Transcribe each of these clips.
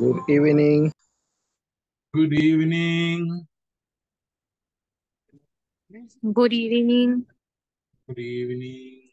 Good evening. Good evening. Good evening. Good evening.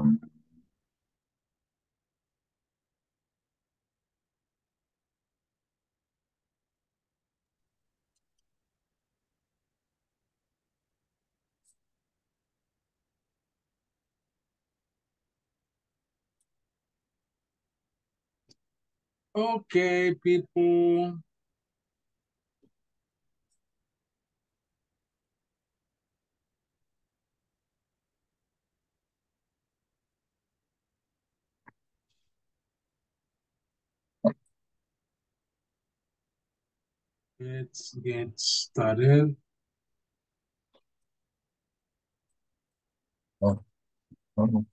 Um, okay, people. Let's get started. Oh. Oh.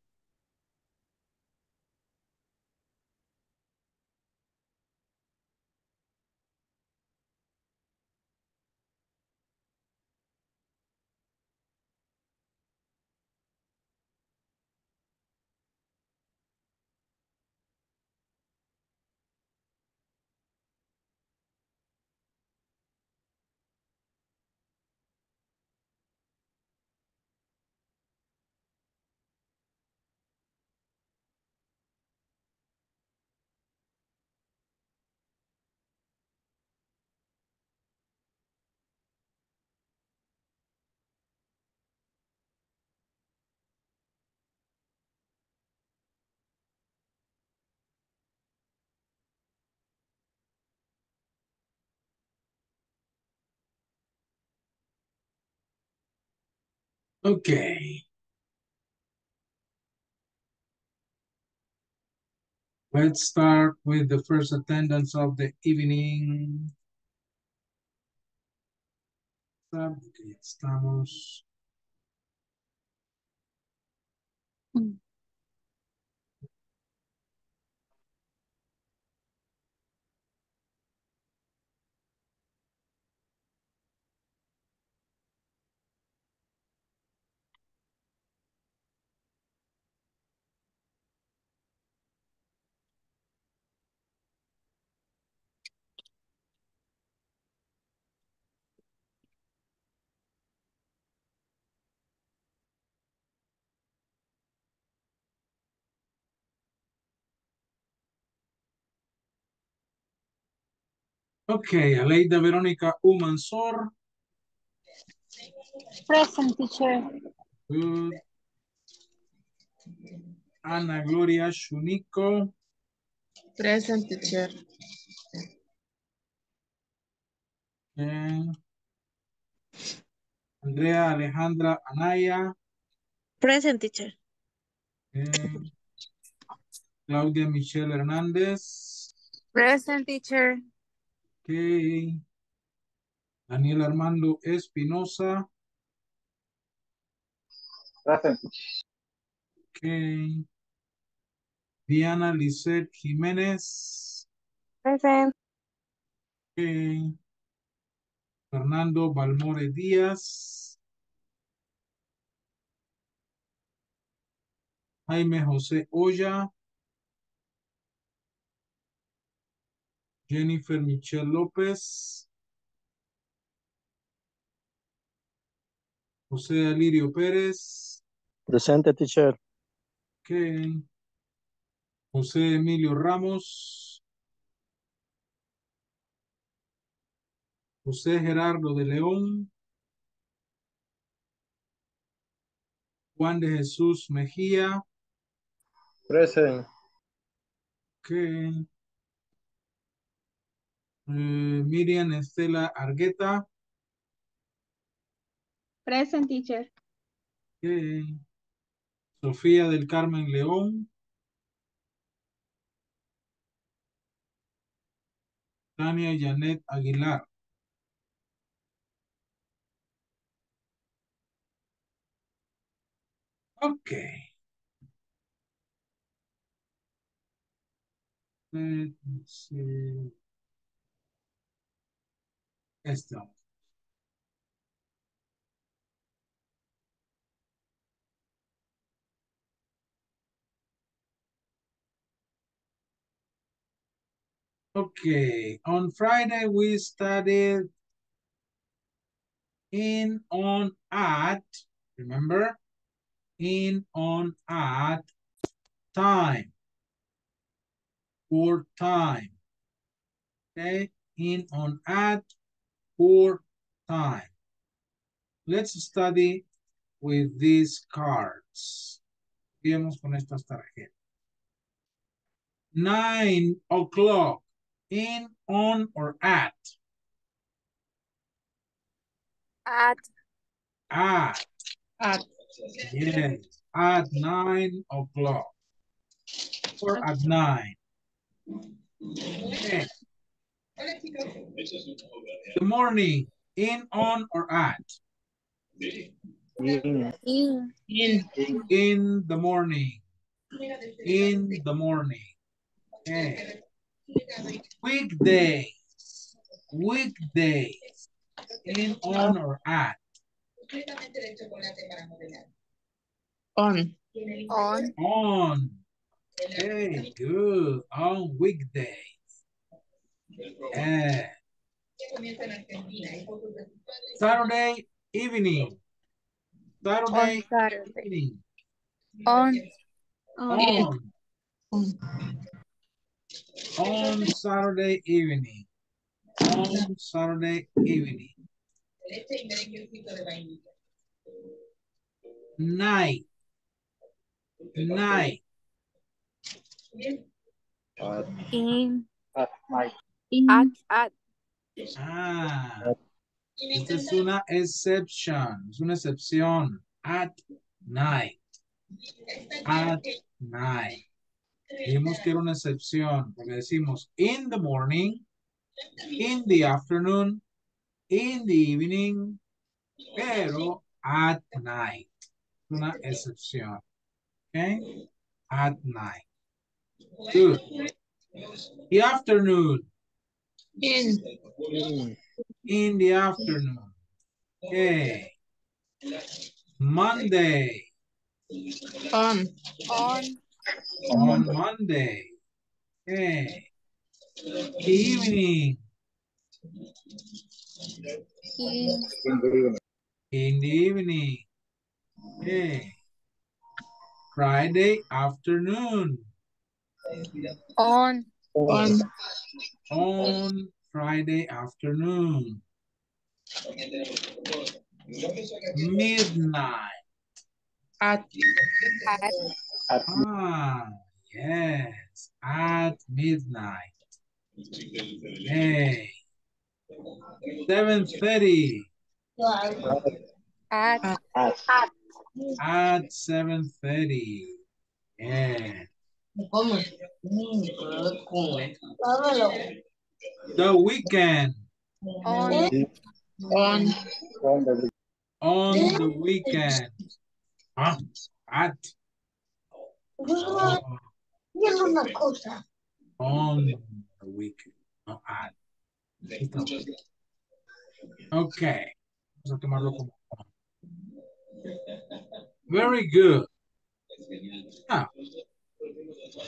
Okay. Let's start with the first attendance of the evening. Estamos. Mm. Okay, Aleida Verónica Umansor. Present teacher. Good. Ana Gloria Shuniko. Present teacher. Okay. Andrea Alejandra Anaya. Present teacher. Okay. Claudia Michelle Hernández. Present teacher. Okay. Daniel Armando Espinosa. Diana Lisette Jiménez. Present. Okay. Fernando Balmore Díaz. Jaime José Oya. Jennifer Michelle López. José Alirio Pérez. Presente, teacher. Okay. José Emilio Ramos. José Gerardo de León. Juan de Jesús Mejía. Present. Okay. Eh, Miriam Estela Argueta. Present teacher. Okay. Sofía del Carmen León. Tania Janet Aguilar. Okay. Let's see. Esto. Okay, on Friday we studied in, on, at, remember? In, on, at, time. For time. Okay, in, on, at, for time. Let's study with these cards. Vamos con estas tarjetas. Nine o'clock. In, on, or at? At. At. At. Yes, at nine o'clock. Or at nine. Okay. The morning, in, on, or at? In. In. In. In the morning. In the morning. Okay. Weekdays. Weekdays. In, on, or at? On. On. On. Okay, good. On weekdays. Yeah. Saturday evening. Saturday On Saturday. evening. On. On. On. On Saturday evening. On Saturday evening. Night. Night. Uh, In. at night. At. At. Ah. Esta es una exception. Es una excepción. At night. At night. Dijimos que era una excepción, porque decimos in the morning, in the afternoon, in the evening, pero at night. Una excepción. Okay? At night. Good. The afternoon. In. In. In the afternoon. Okay. Monday. On. On. On Monday. Okay. Evening. In. In the evening. Okay. Friday afternoon. On. On. On Friday afternoon. Midnight. At. At. At Ah, yes. At midnight. Hey. 7.30. At. at At 7.30. Yeah. The weekend. On. On. on the ah, On the weekend. Huh? At. Oh, on the weekend. No, at. Okay. Vamos a tomarlo como. Very good. Now,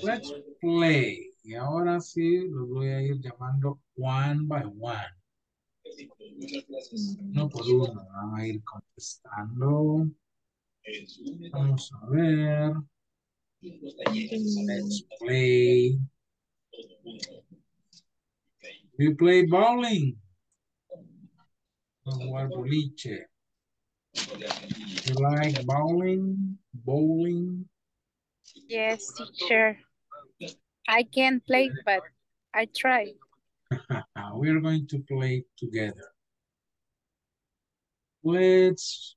let's play. Y ahora sí los voy a ir llamando one by one. Uno por uno. Van a ir contestando. Vamos a ver. Let's play. We play bowling. Vamos jugar boliche. You like bowling? Bowling? Yes, teacher. I can play, but I try. we are going to play together. Let's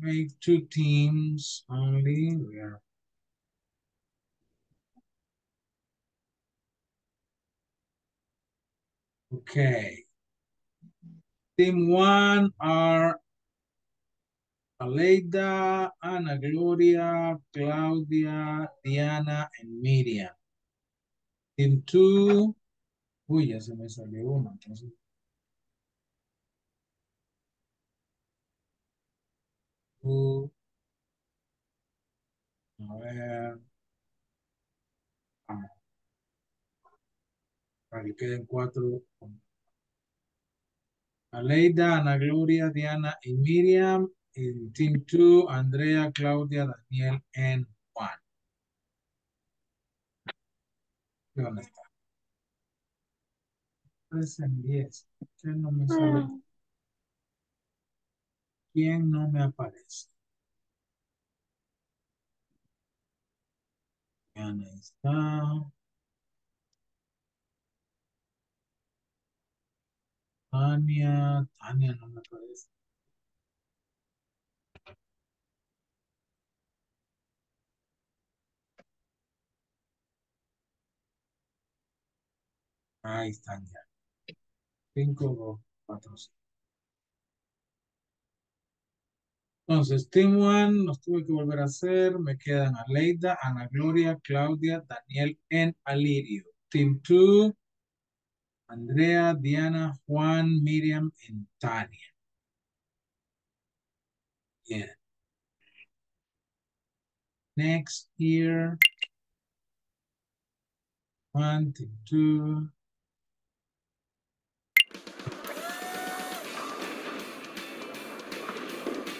make two teams only. We are okay. Team one are Aleida, Ana Gloria, Claudia, Diana, and Miriam. Team two, uy, ya se me salió uno, entonces. A ver. Vamos. Para que queden cuatro. Aleida, Ana Gloria, Diana y Miriam. En Team 2, Andrea, Claudia, Daniel, and Juan. ¿Dónde está? Tres en 10. ¿Quién no me sale? ¿Quién no me aparece? Diana está. Tania, Tania no me aparece. Ahí están ya. Cinco, dos, cuatro, cinco. Entonces, Team One los tuve que volver a hacer. Me quedan Aleida, Ana Gloria, Claudia, Daniel, and Alirio. Team Two, Andrea, Diana, Juan, Miriam, and Tania. Yeah. Next here. One, team two.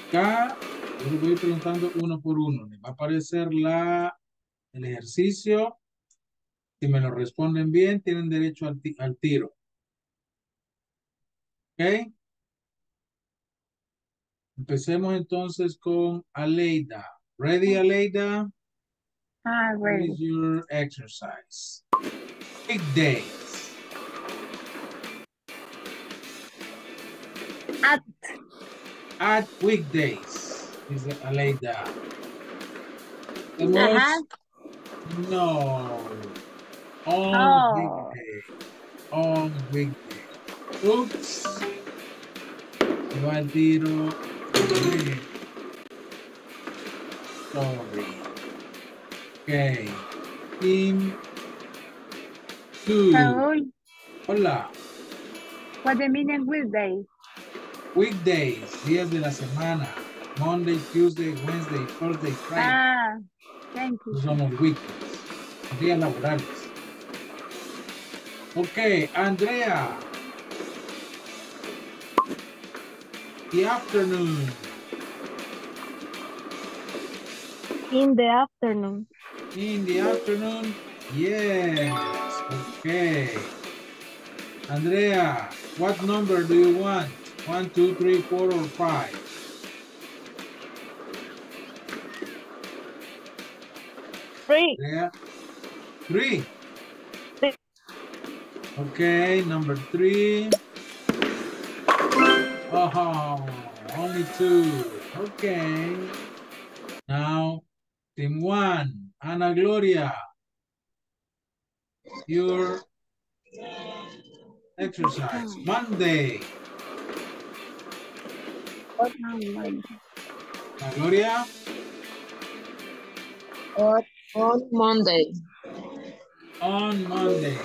Acá yo les voy a ir preguntando uno por uno. Les va a aparecer la, el ejercicio. Si me lo responden bien, tienen derecho al, al tiro. ¿Ok? Empecemos entonces con Aleida. Ready, Aleida? Ah, What ready. is your exercise? Weekdays. At. At weekdays. Dice Aleida. The Ajá. most No. On Oh. weekday. On weekday. Oops. Me va el tiro. Sí. Sorry. Okay. Team two. Raúl, Hola. what the meaning weekday? Weekdays, días de la semana. Monday, Tuesday, Wednesday, Thursday, Friday. Ah, thank you. No somos weekdays. Días laborales. Ok, Andrea. The afternoon. In the afternoon. In the afternoon. Yes. Okay. Andrea, what number do you want? One, two, three, four, or five? Free. Andrea? Three. Three. Okay, number three. Oh, only two. Okay. Now, team one, Ana Gloria. Your exercise, Monday. Ana Gloria, On, on Monday. on Monday.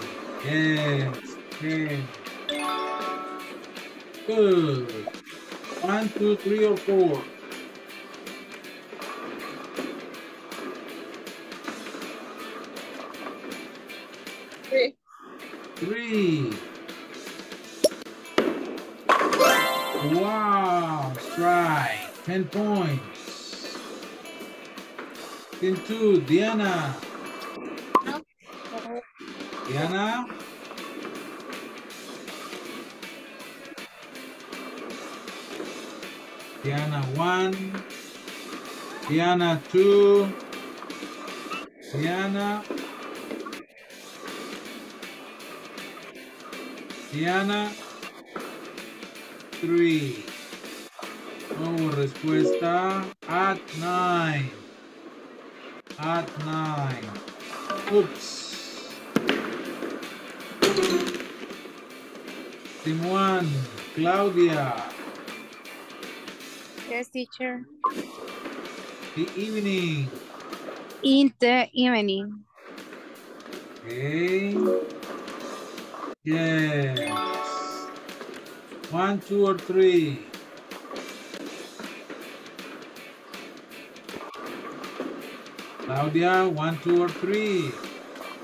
Yes, okay. Good. One, two, three, or four. Three. Three. Wow, strike. Ten points. Team two, Diana. Diana. Diana one. Diana two. Diana. Diana. Three. Como respuesta at nine. At nine. Oops. Team one, Claudia. Yes, teacher. The evening. In the evening. Okay. Yes. One, two, or three. Claudia, one, two, or three.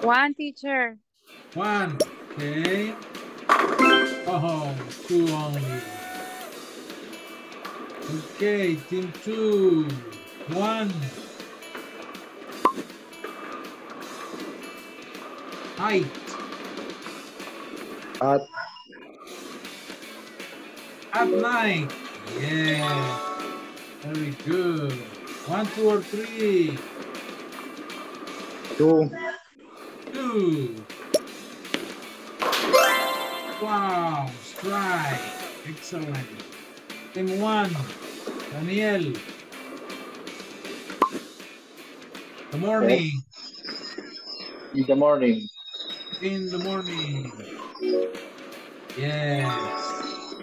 One teacher. One. Okay. Oh, two only. Okay, team two. One. Height. At At night. Yeah. Very good. One, two, or three. Two. Two. Wow. Strike. Excellent. Team one. Daniel. Good morning. In the morning. In the morning. Yes.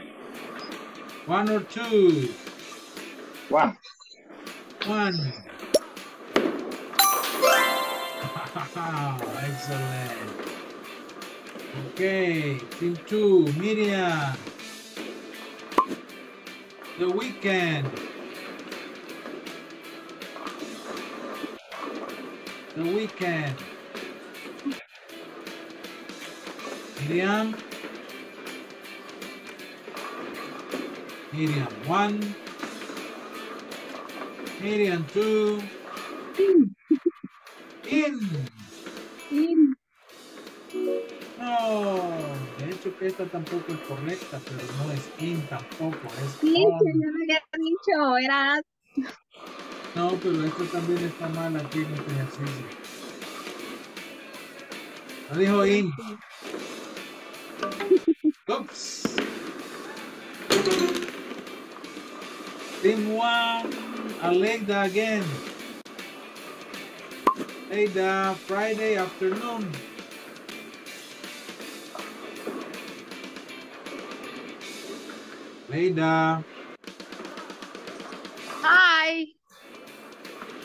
One or two. One. One. Excellent. Okay, team two, Miriam. The weekend. The weekend. Miriam. Miriam one. Miriam two. In. Esta tampoco es correcta, pero no es in tampoco, es on. me había dicho, era No, pero esto también está mal aquí en este ejercicio. Lo dijo in. Oops. Team one, Aleida again. Aleida, Friday afternoon. Aleida. Hi.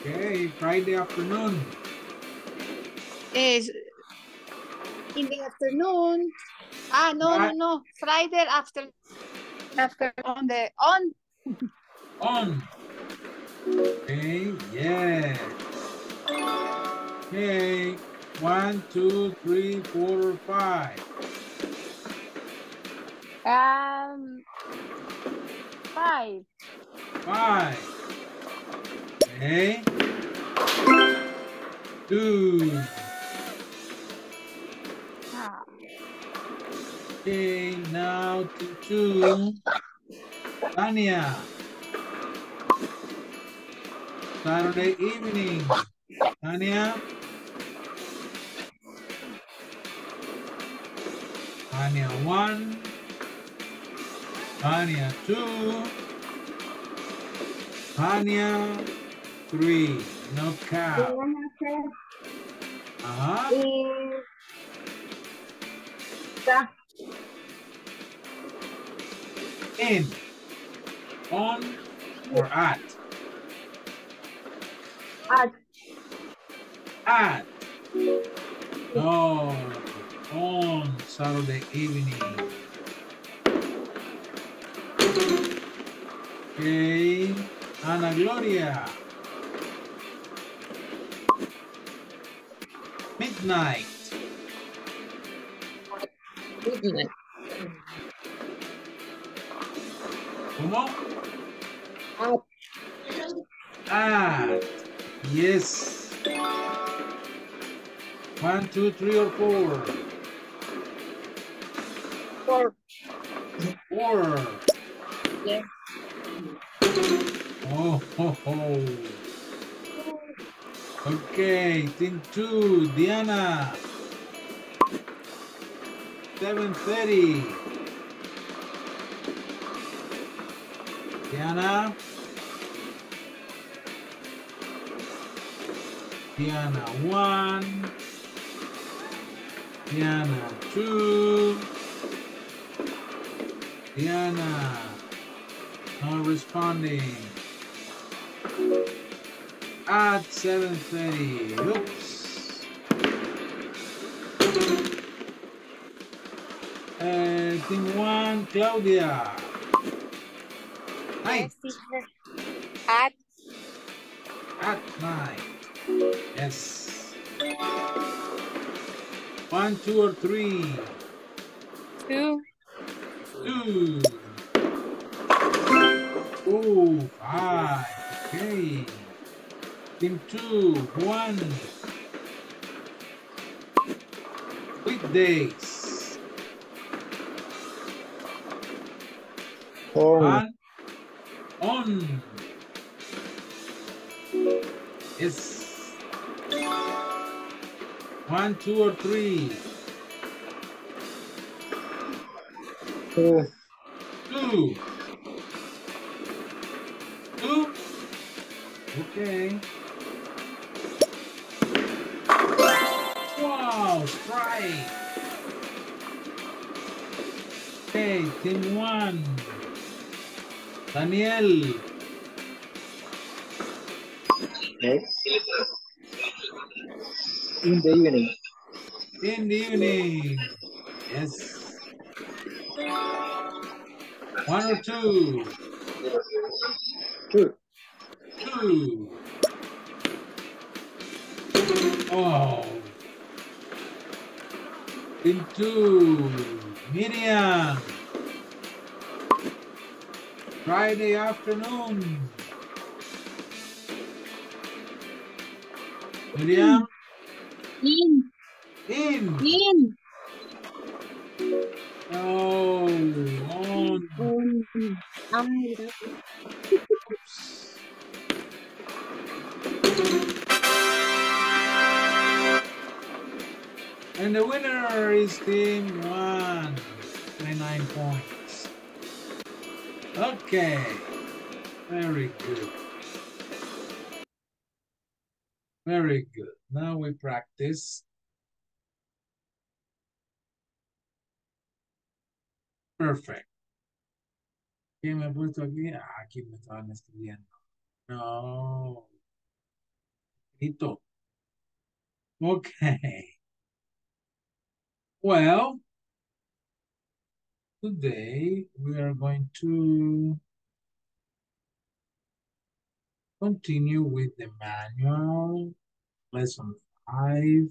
Okay, Friday afternoon. Is in the afternoon. Ah, no, no, no. Friday after after on the on On. Okay, yeah. Okay, one, two, three, four, five. um five. Five. Okay. Two. Ah, Okay, now to two. Tania. Saturday evening. Tania. Tania one. Tania two. Tania three. No cow. Uh-huh. In. On or at? At. At. No. On Saturday evening. Okay. Ana Gloria. Midnight. Midnight. ¿Cómo? At. At. Yes. One, two, three, or. Four. Oh. Okay, team two, Diana. 7.30. Diana. Diana one. Diana two. Diana. Not responding at 7.30. Oops. Uh, team 1, Claudia. Hi. At. At 9. Yes. 1, 2, or 3. Weekdays. Oh. On. On. On. Yes. One, two, or three. Two. Aquí? Aquí me estaban escribiendo. No. Okay. Well, today we are going to continue with the manual, lesson five.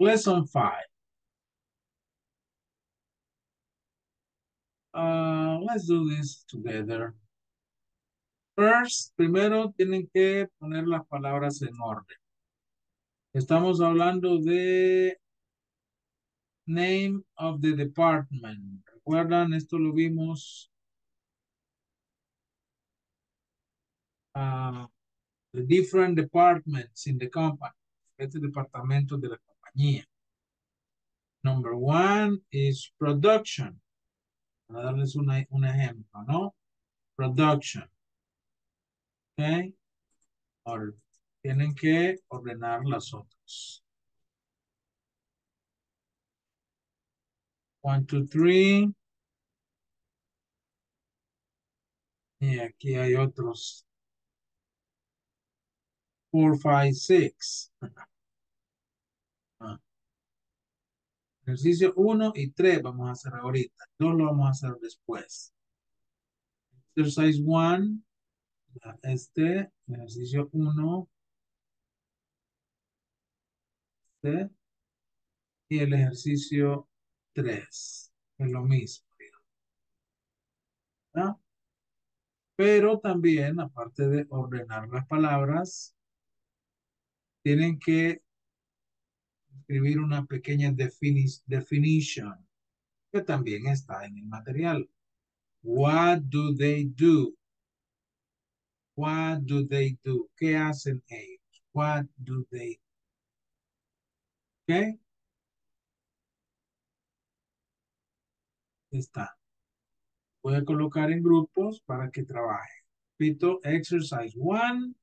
Lesson five. Uh, let's do this together. First, primero tienen que poner las palabras en orden. Estamos hablando de name of the department. ¿Recuerdan? Esto lo vimos uh, the different departments in the company. Este departamento de la compañía. Number one is production. Para darles una, un ejemplo, ¿no? Production. Ok. Ahora, tienen que ordenar las otras. One, two, three. Y aquí hay otros. Four, five, six. Ah. Ejercicio 1 y 3 vamos a hacer ahorita. 2 lo vamos a hacer después. Exercise 1. Este, ejercicio 1. Este. Y el ejercicio 3. Es lo mismo. Pero también, aparte de ordenar las palabras, tienen que escribir una pequeña defini definition que también está en el material. What do they do? What do they do? ¿Qué hacen ellos? What do they do? Está. Voy a colocar en grupos para que trabajen. Repito, exercise 1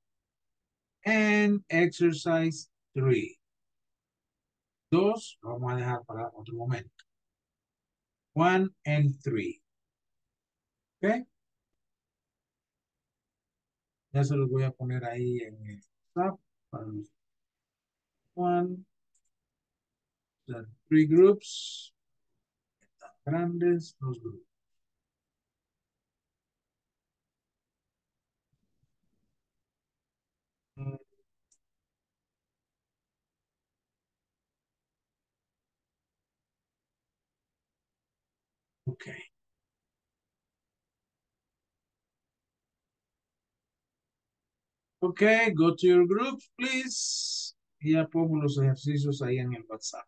and exercise 3. Dos, lo vamos a dejar para otro momento. One and three. ¿Ok? Ya se los voy a poner ahí en el WhatsApp para los one, the three groups. Están grandes los grupos. Mm. Okay. Okay, go to your groups, please. Ya pongo los ejercicios ahí en el WhatsApp.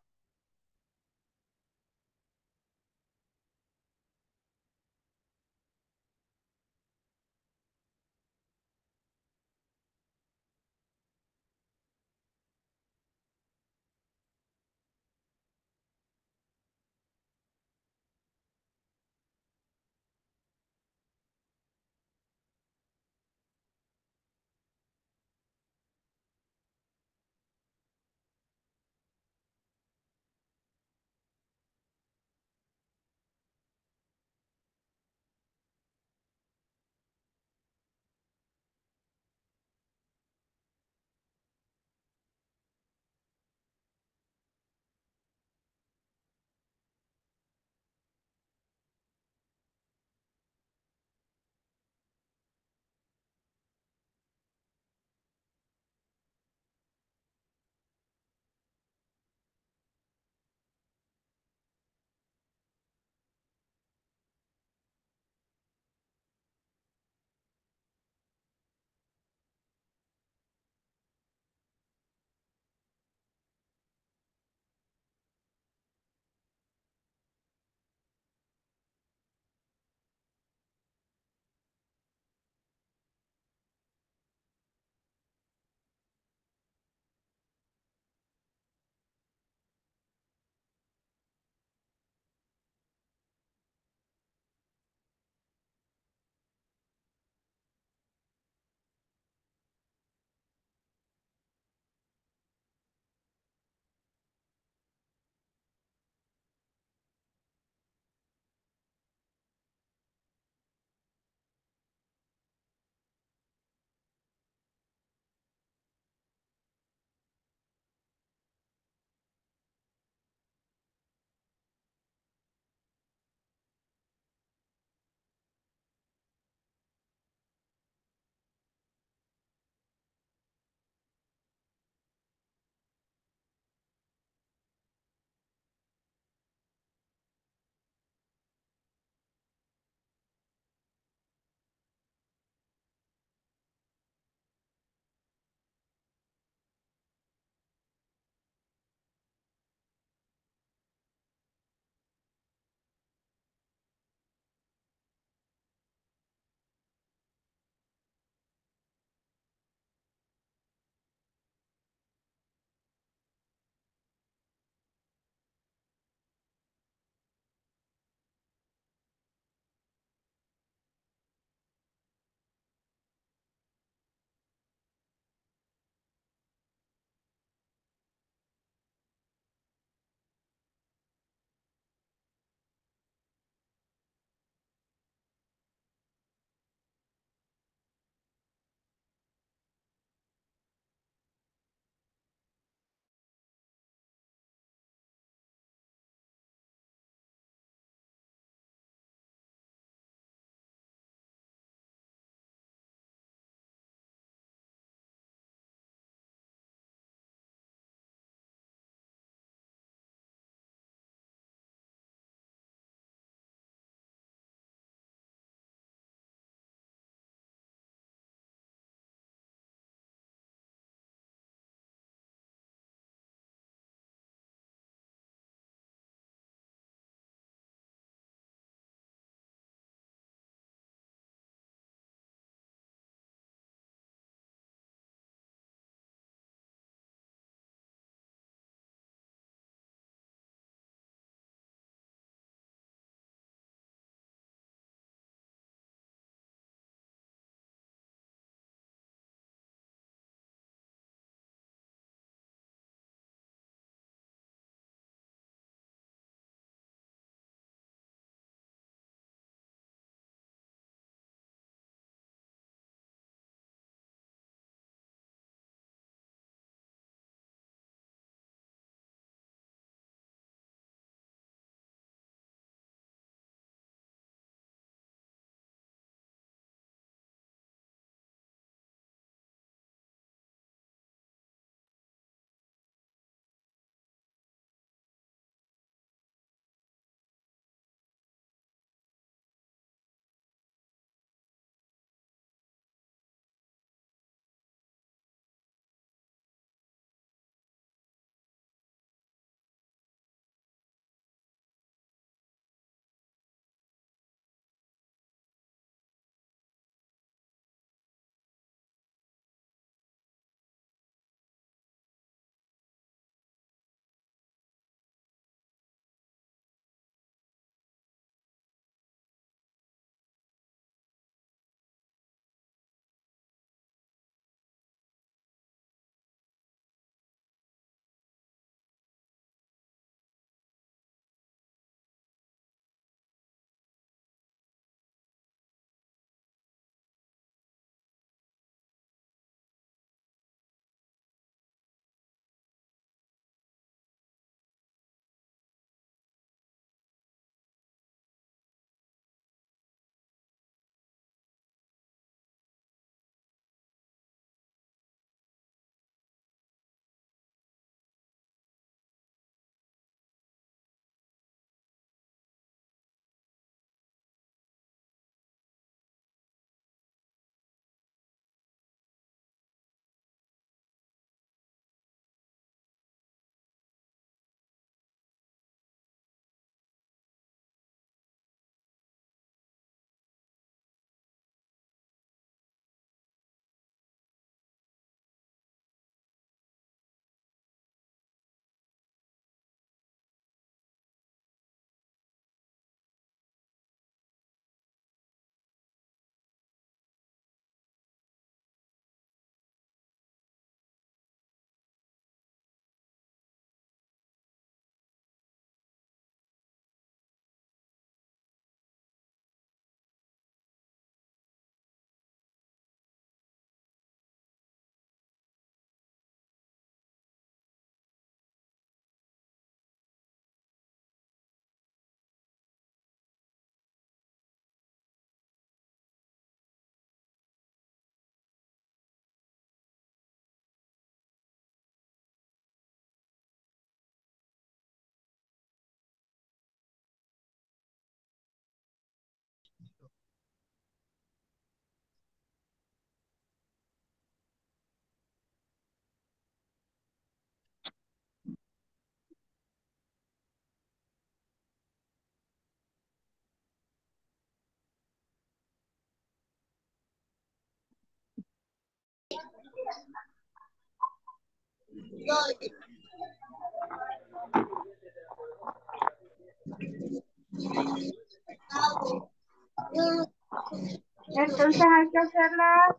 Entonces hay que hacerlas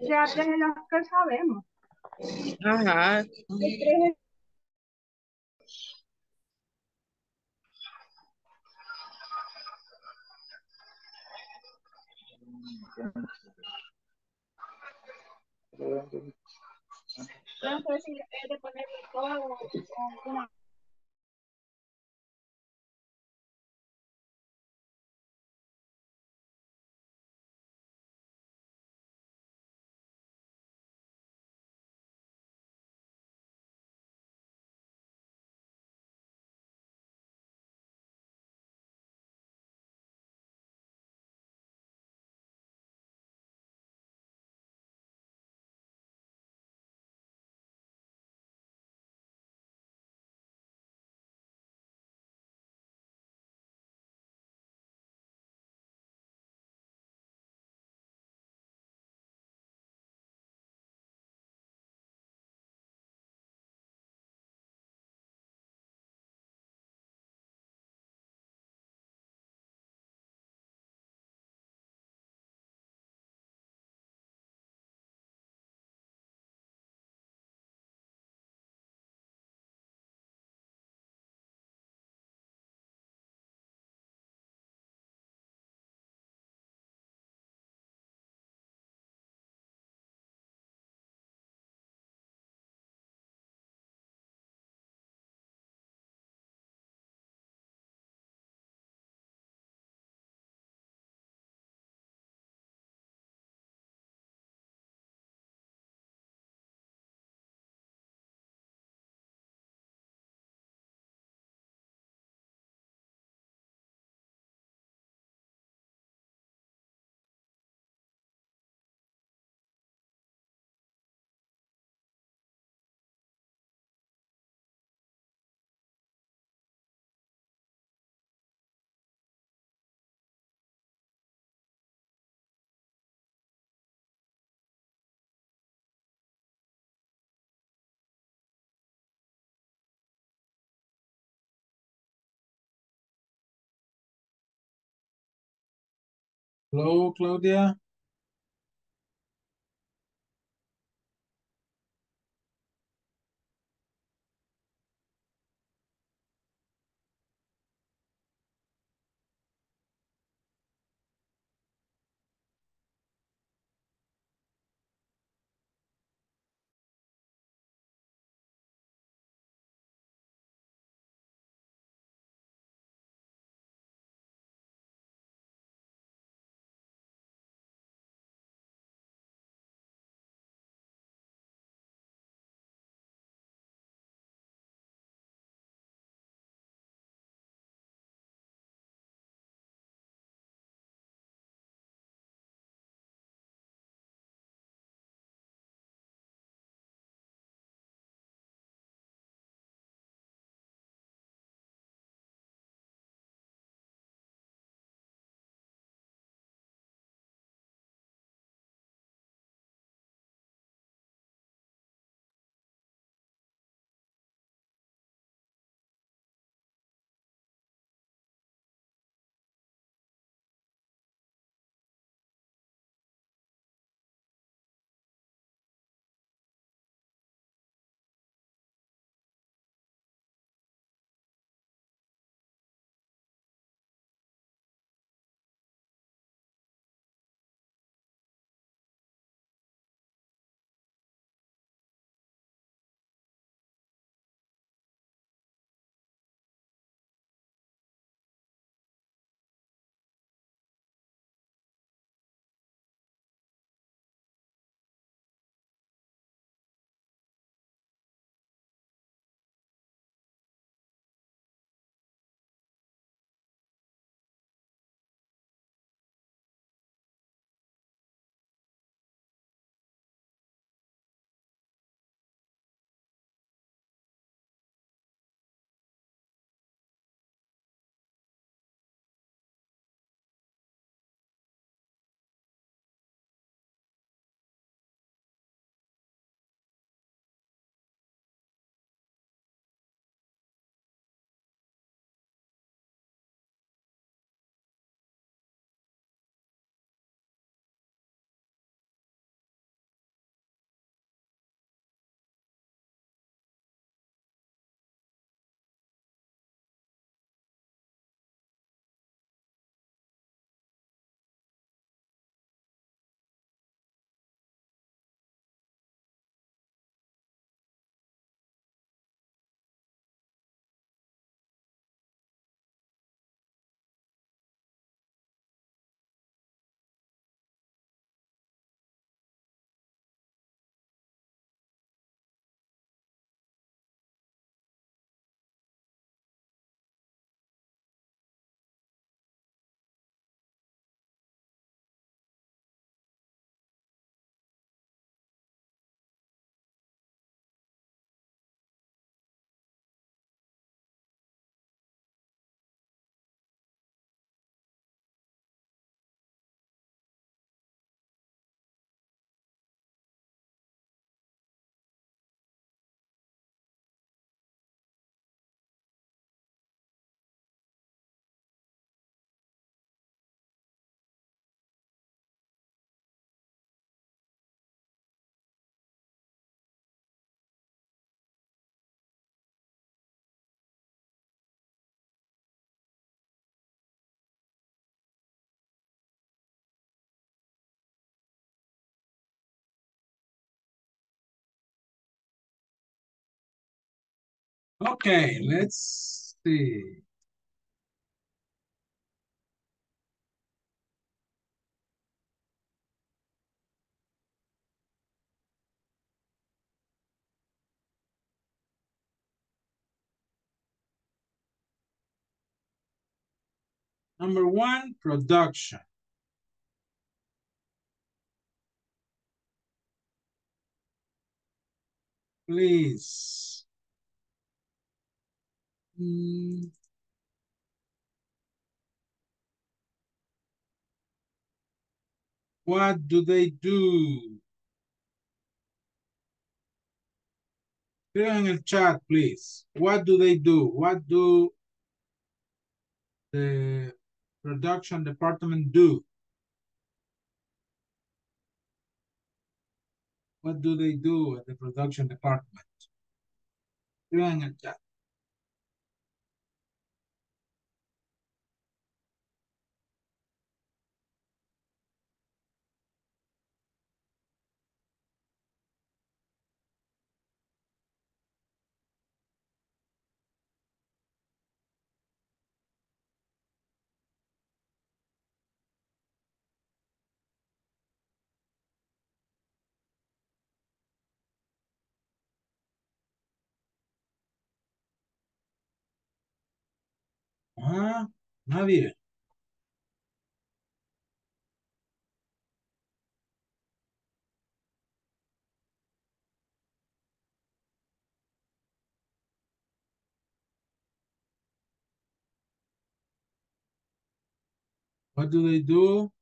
ya desde los que sabemos. Ajá. No sé si es de ponerlo todo o una. Hello, Claudia. Okay, let's see. Number one, production. Please. Mm. What do they do? Escriban en el chat, please. What do they do? What do the production department do? What do they do at the production department? Escriban en el chat. Ah, nadie. What do they do?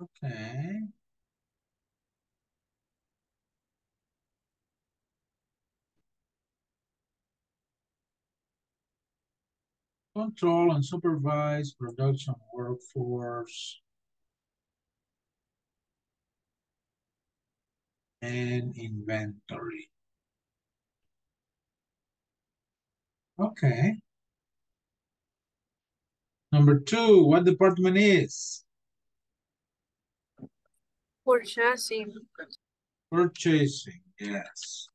Okay. Control and supervise production workforce. And inventory. Okay. Number two, what department is? Purchasing. Purchasing, yes.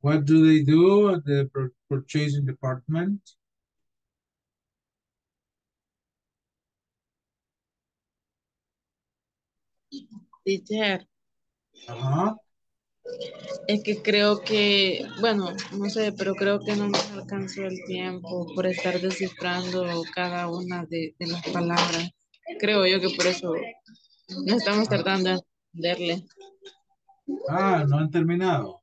What do they do at the purchasing department? Teacher. Ajá. Uh-huh. Es que creo que, bueno, no sé, pero creo que no nos alcanzó el tiempo por estar descifrando cada una de, de las palabras. Creo yo que por eso no estamos tardando en entenderle. Ah, no han terminado.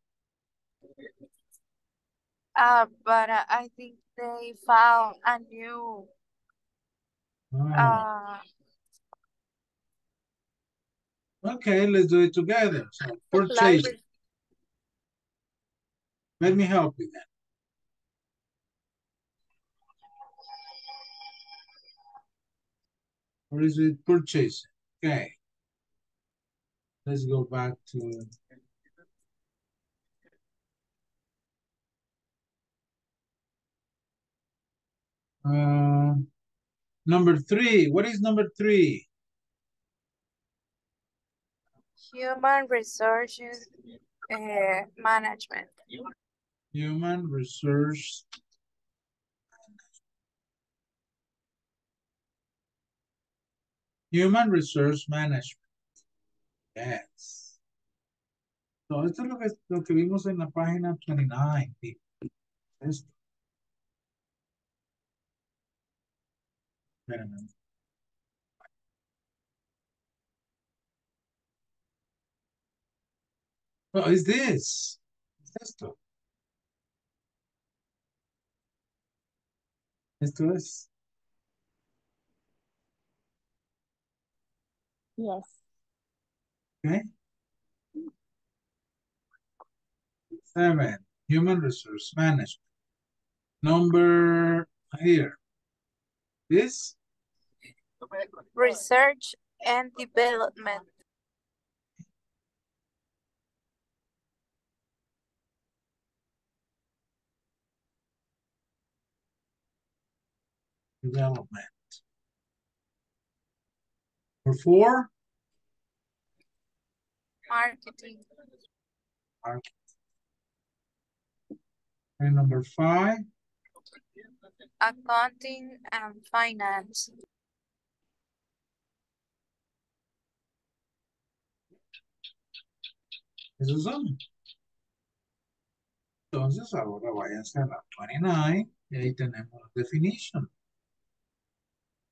Uh, but uh, I think they found a new Ah, uh, okay, let's do it together. So purchasing. Let me help you then. Or is it purchasing? Okay. Let's go back to. Uh, number three, what is number three? Human resources uh, management. Human resource. Human resource management. Yes. So esto es lo que, lo que vimos en la página 29. people. Esto. Espérame. Oh, what is this? ¿Qué es? Esto es. Yes. Okay. Seven, human resource management. Number here. This, Research and development. Development. Number four, Marketing. and number five, Accounting and finance. esos son. Entonces ahora váyanse a la 29 y ahí tenemos la definition.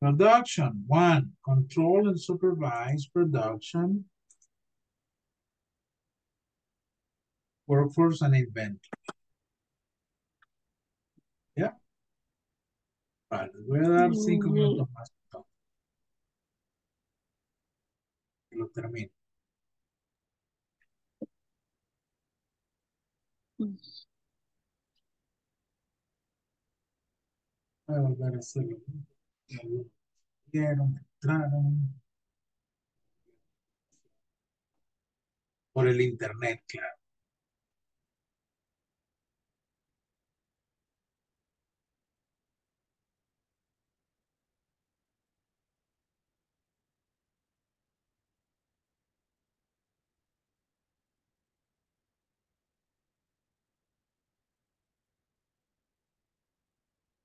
Production, one, control and supervise production. Workforce and inventory. ¿Ya? Vale, voy a dar cinco Mm. minutos más. Que lo termino. Voy a volver a hacerlo. Vieron, entraron. Por el internet, claro.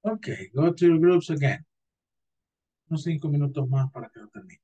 Okay, go to your groups again. Unos cinco minutos más para que lo termine.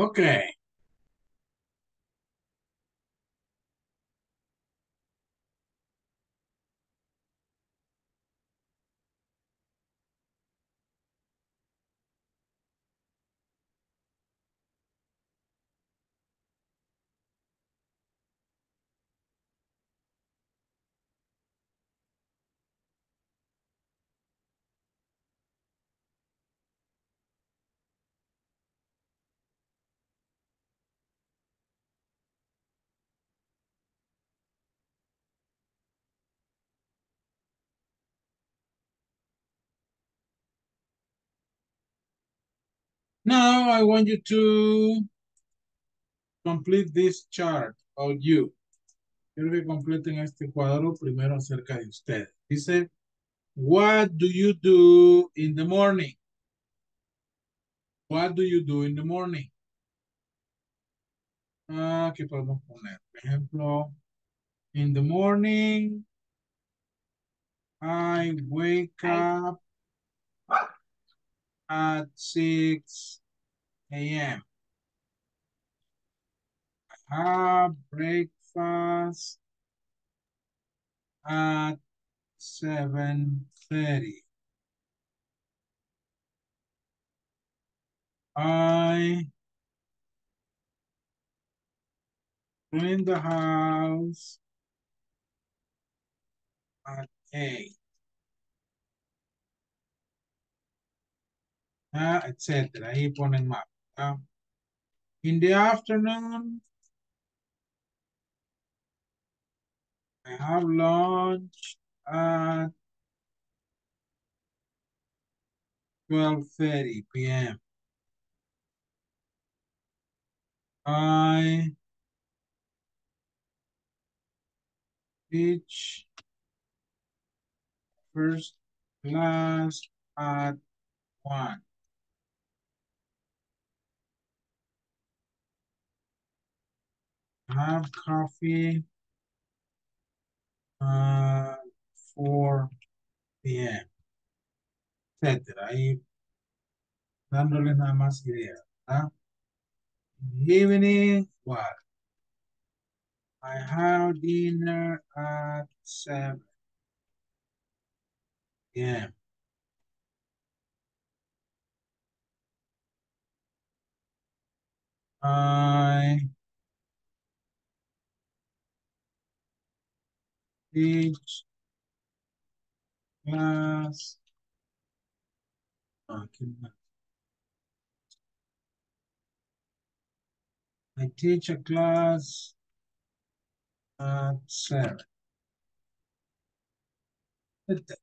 Okay. Now I want you to complete this chart of you. Quiero que completen este cuadro primero acerca de usted. Dice, what do you do in the morning? What do you do in the morning? Ah, ¿qué podemos poner? Por ejemplo, in the morning, I wake up at 6 a.m. Have breakfast at 7.30. I clean the house at 8. Ah, etcétera. Ahí ponen más. Ah. In the afternoon, I have lunch at 12.30 p.m. I teach first class at 1. Have coffee uh, 4 p.m. etcétera. Ahí dándoles nada más ideas. ¿verdad? In evening, what? I have dinner at 7 p.m. I teach class. aquí no. I teach a class at seven. Este.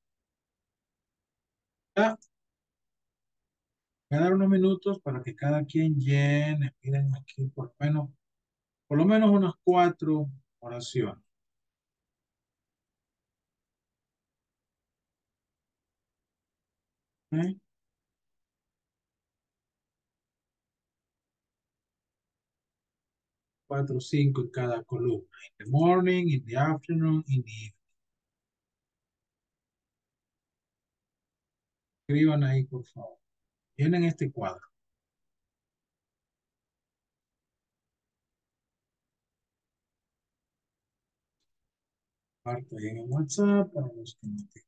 Ya. Voy a dar unos minutos para que cada quien llene, miren aquí por menos, por lo menos unas cuatro oraciones. ¿Ok? Cuatro cinco en cada columna. In the morning, in the afternoon, in the evening. Escriban ahí, por favor. Llenen este cuadro. Parte ahí en WhatsApp para los que no tienen.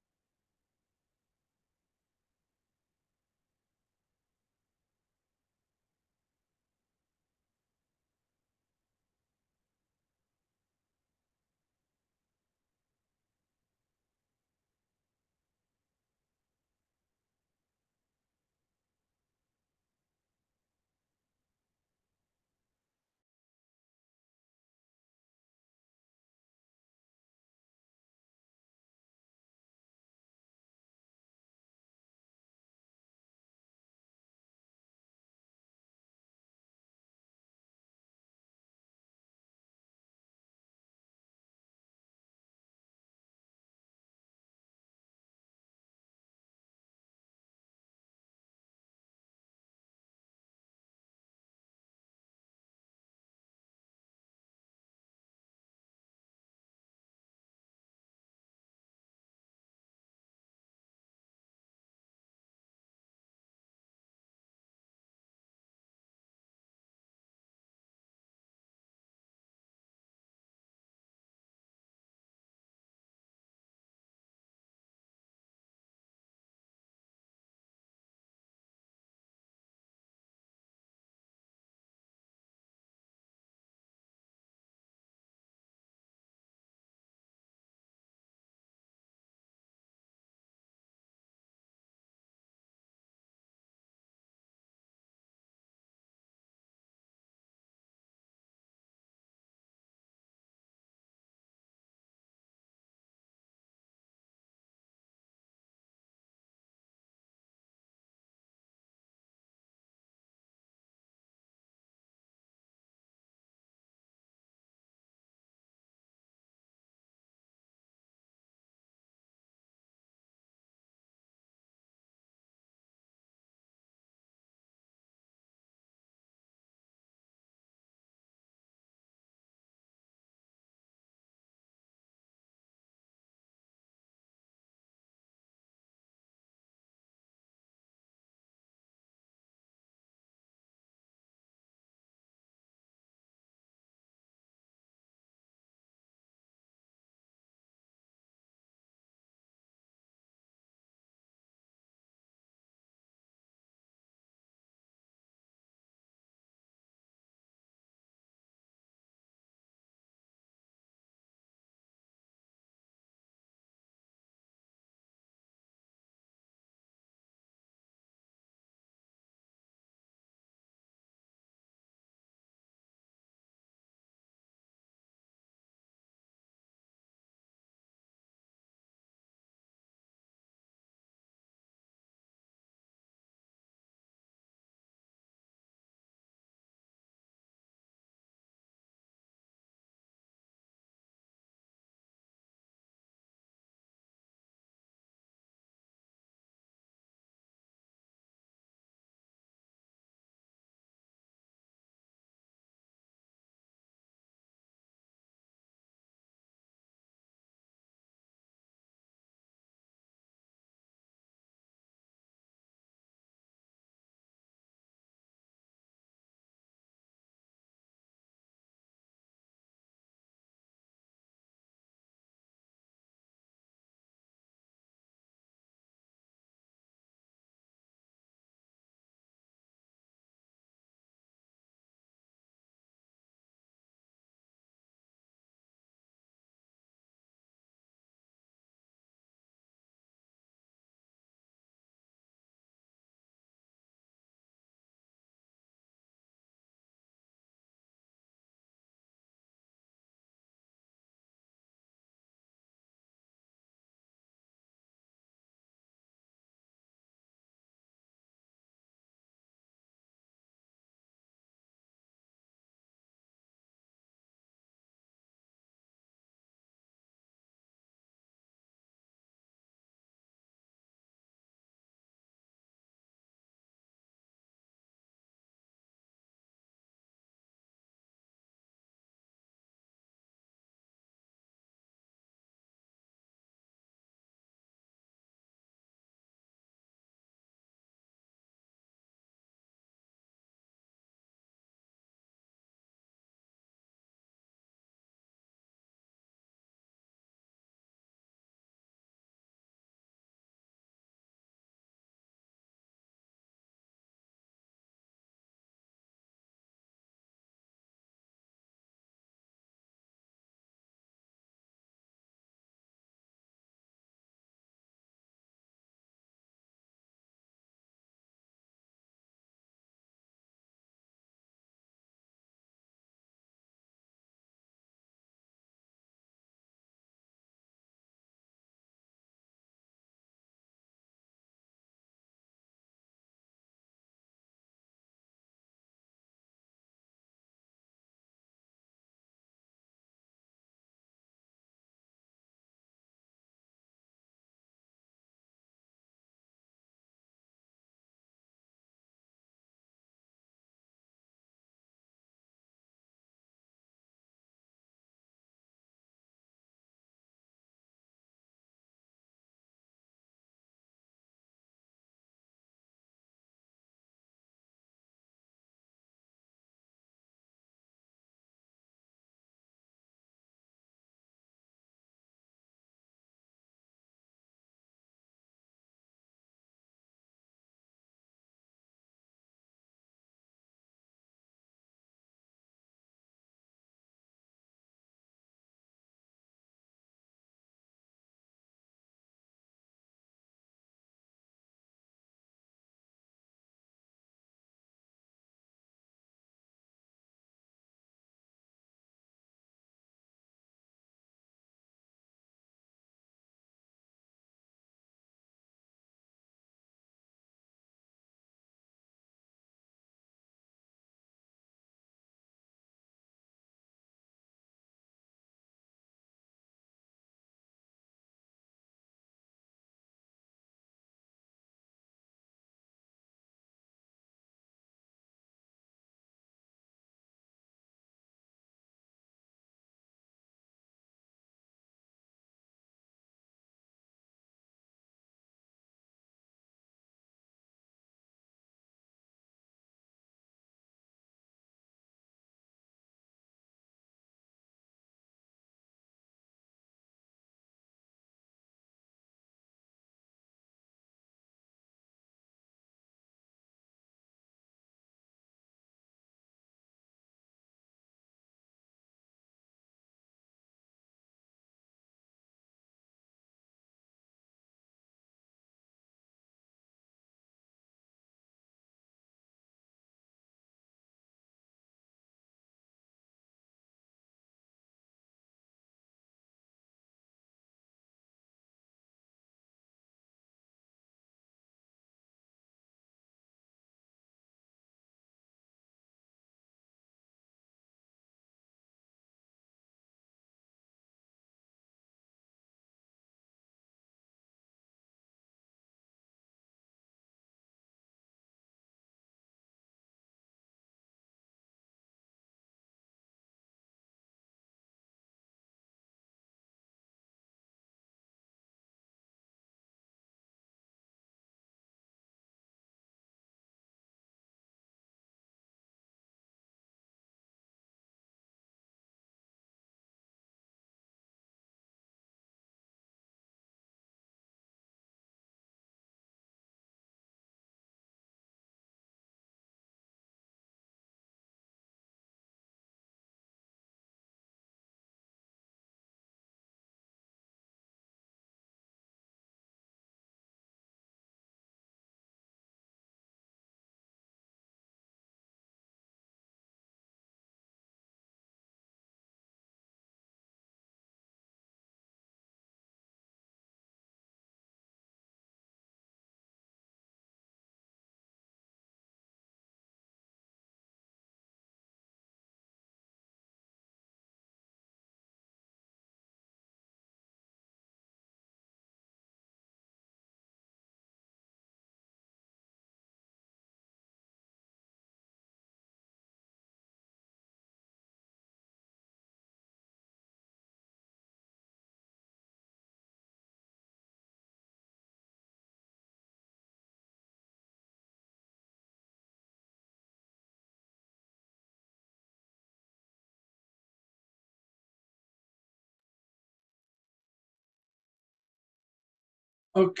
Ok.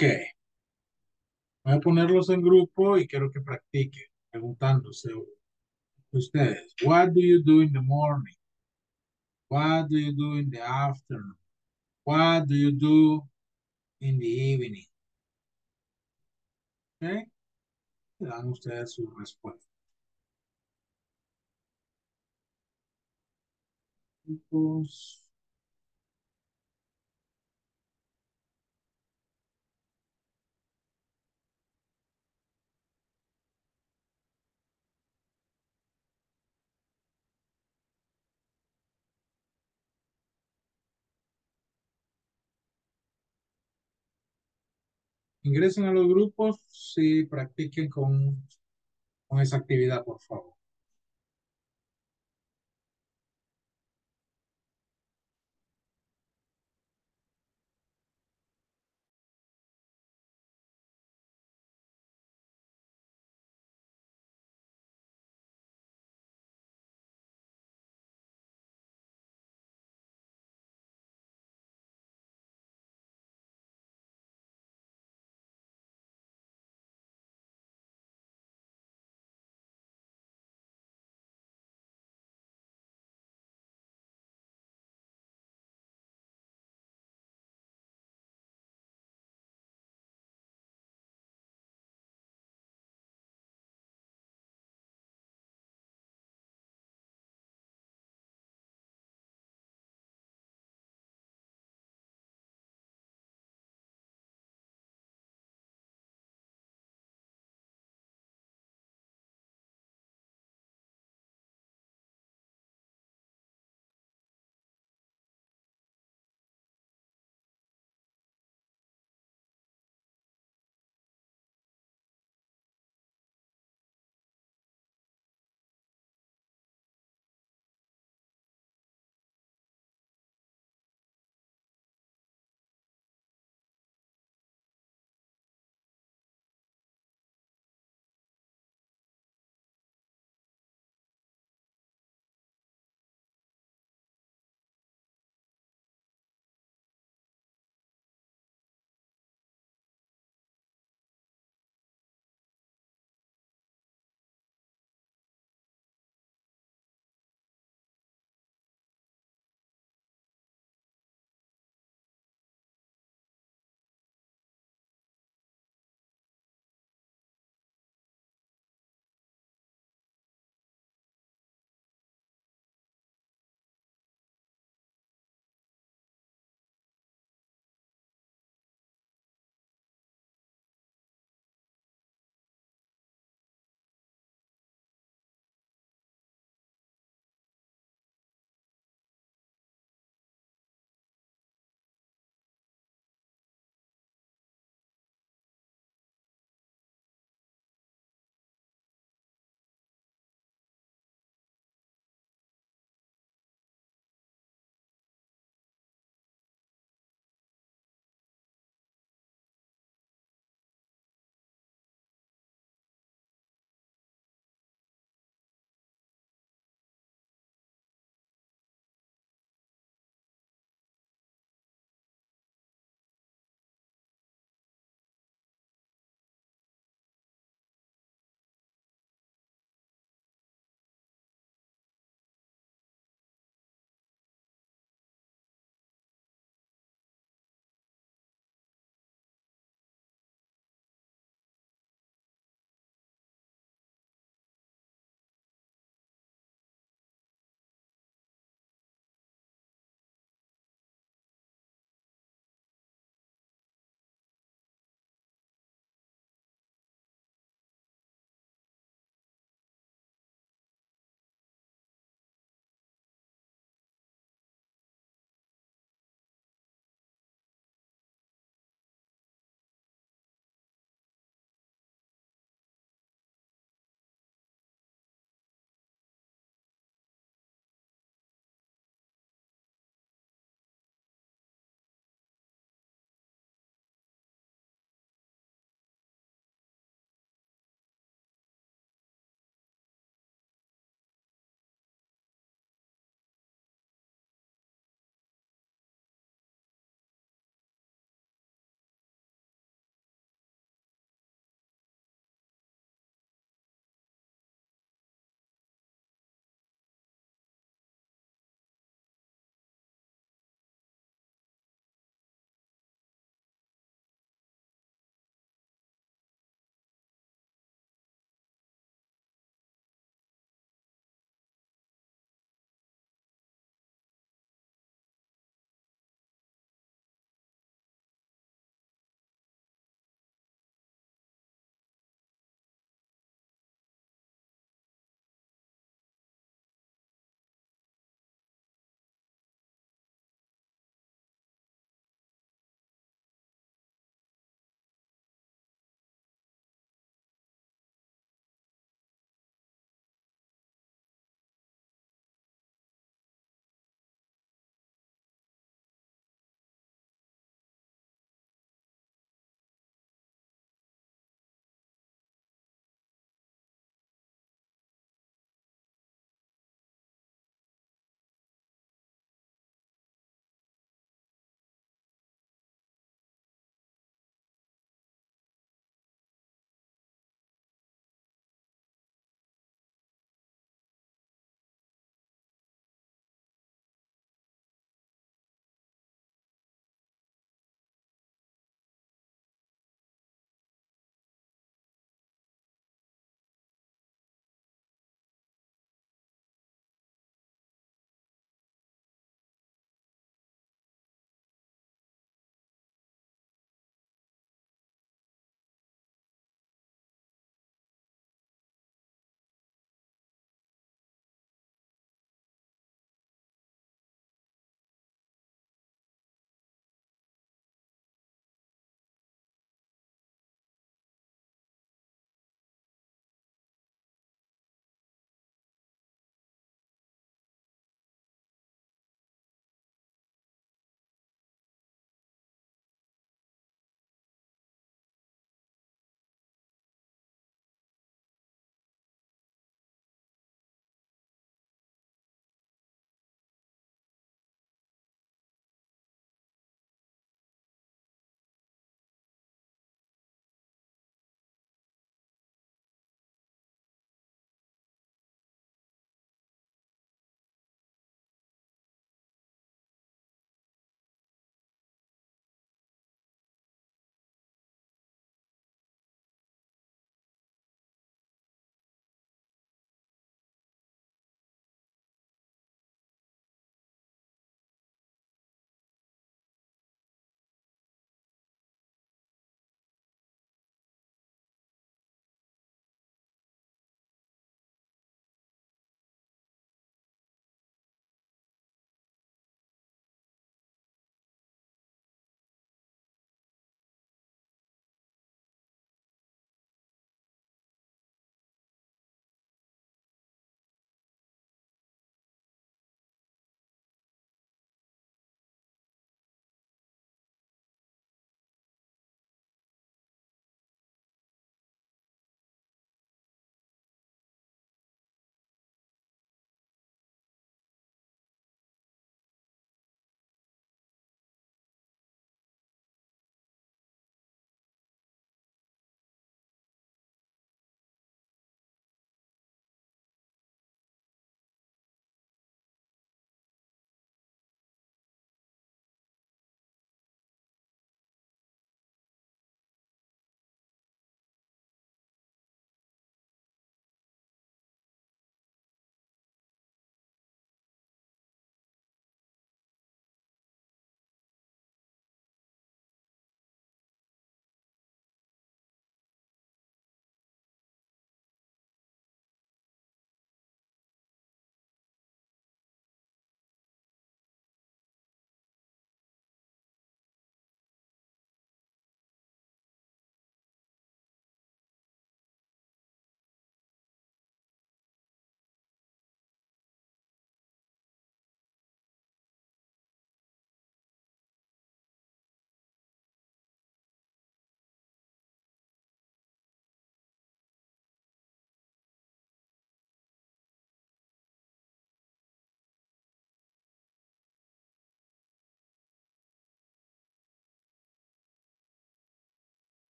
Voy a ponerlos en grupo y quiero que practiquen preguntándose ustedes. What do you do in the morning? What do you do in the afternoon? What do you do in the evening? ¿Ok? Le dan ustedes su respuesta. Grupos. Ingresen a los grupos si practiquen con, con esa actividad, por favor.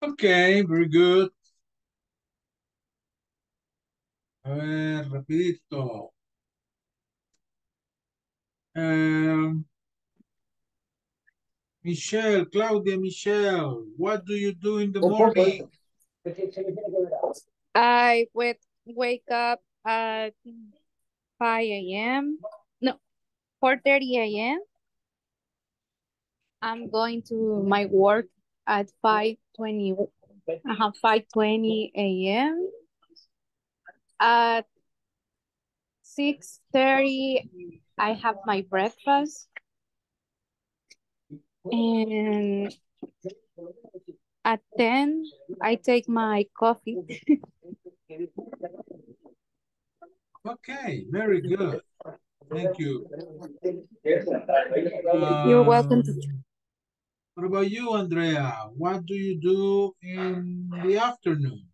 Okay, very good. A ver, rapidito. Um, Michelle, Claudia, Michelle, what do you do in the morning? I wake wake up at 5 a.m. No, 4:30 a.m. I'm going to my work at 5:20 uh 5:20 a.m. At 6:30 I have my breakfast. And at 10 I take my coffee. Okay, very good. Thank you. You're welcome. Um, What about you, Andrea? What do you do in the afternoon?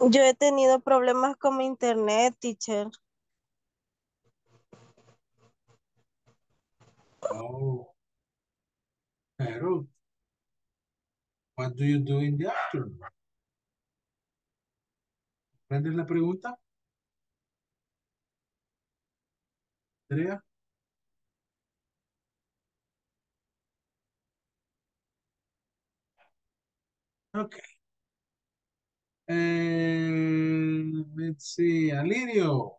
Yo he tenido problemas con mi internet, teacher. Oh. Pero, what do you do in the afternoon? ¿Comprendes la pregunta? Andrea? Okay. And let's see, Alirio.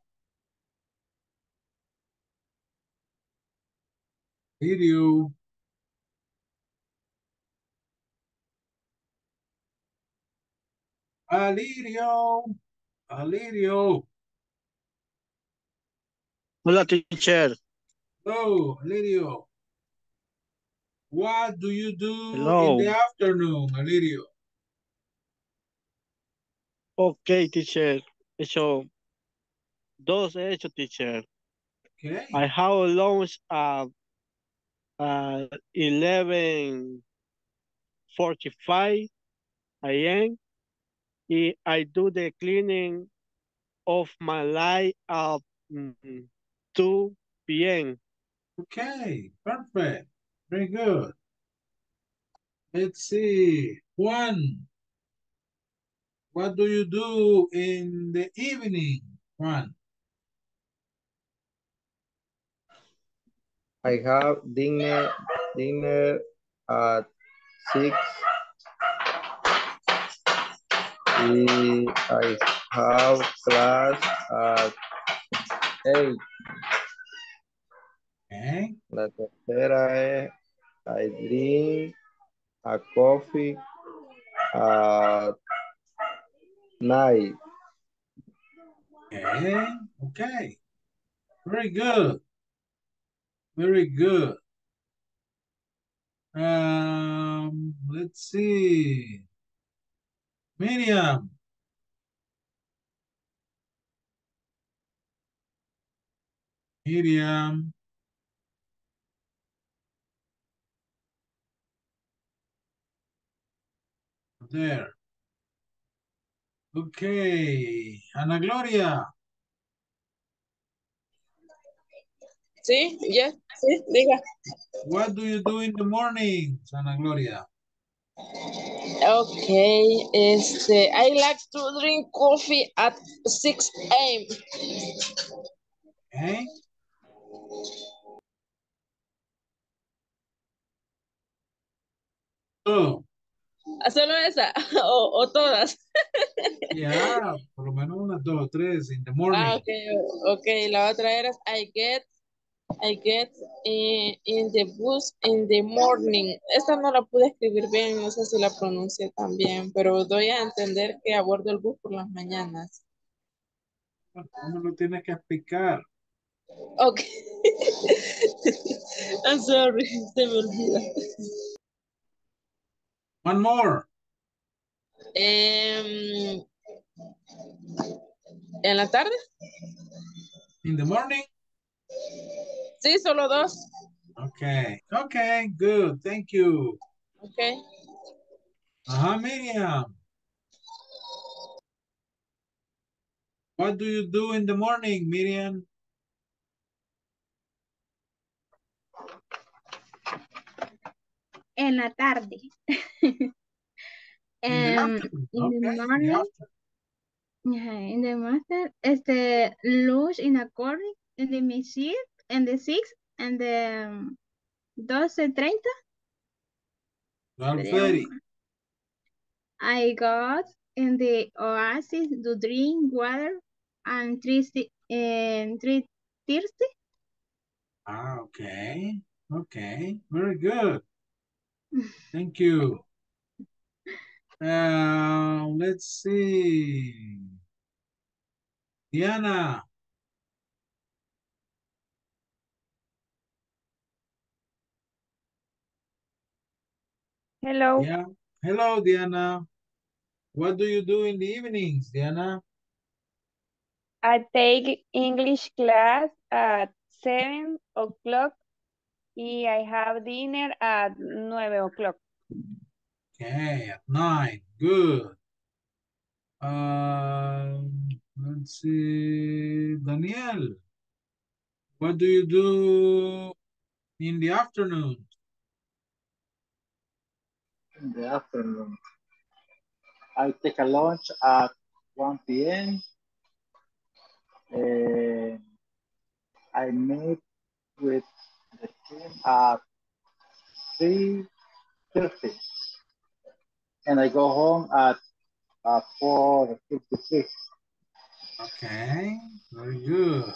Alirio. Alirio. Alirio. Hola, teacher. Hello, Alirio. What do you do Hello. in the afternoon, Alirio? Ok, teacher. Hecho dos he hecho, teacher. Okay. I have a lunch at uh, 11.45 a.m. I I do the cleaning of my life at mm, 2 p.m. Okay, perfect. Very good. Let's see. Juan. What do you do in the evening, Juan? I have dinner dinner at six. I have class at eight. Okay. La tercera es I drink a coffee at night. Okay. Okay. Very good. Very good. Um, let's see. Miriam. Miriam. There. Okay. Ana Gloria. Sí, ya, sí, diga. What do you do in the morning, Ana Gloria? Okay, este, I like to drink coffee at 6 a.m. Okay. Oh, ¿Solo esa? ¿O, o todas? yeah, por lo menos unas dos tres in the morning. Ah, okay, okay. La otra era I get, I get eh, in the bus in the morning. Esta no la pude escribir bien, no sé si la pronuncié también, pero doy a entender que abordo el bus por las mañanas. No lo tienes que explicar. Okay. I'm sorry, se me olvida. One more. Em, ¿En la tarde? In the morning. Sí, solo dos. Okay. Okay, good. Thank you. Okay. Ajá, Miriam. What do you do in the morning, Miriam? En la tarde. In the Em, afternoon. in Okay, the in the morning, afternoon. ajá, in the morning, este, lunch in a curry, in the machine, and the six, and the um, 12.30. 12:30. I got in the oasis to drink water and three and three thirsty. Ah, okay. Okay. Very good. Thank you. Uh, let's see. Diana. Hello. Yeah. Hello, Diana. What do you do in the evenings, Diana? I take English class at seven o'clock and I have dinner at 9 o'clock. Okay, at nine. Good. Um, let's see. Daniel. What do you do in the afternoon? In the afternoon. I take a lunch at 1 p.m. Uh, I meet with the team at 3.30 and I go home at, at 4.56. Okay, very good.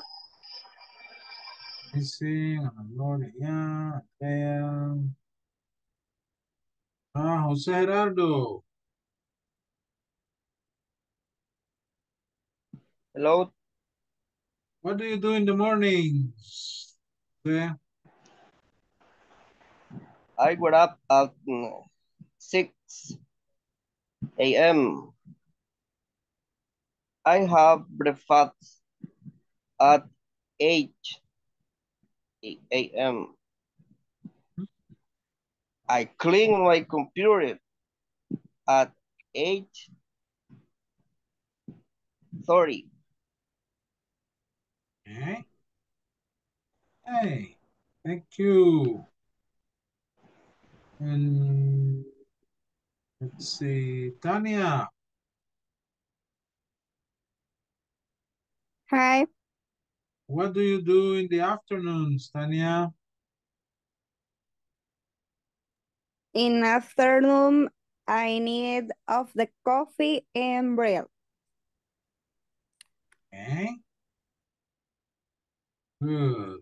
Missing, Ana Gloria, yeah, Andrea. Ah, Jose Gerardo. Hello, What do you do in the mornings? Jose? I wake up at mm, 6 a.m. I have breakfast at 8 a.m. I clean my computer at 8 30. Okay. Hey, thank you. And let's see, Tania. Hi. What do you do in the afternoons, Tania? In afternoon, I need of the coffee and bread. Okay. Good.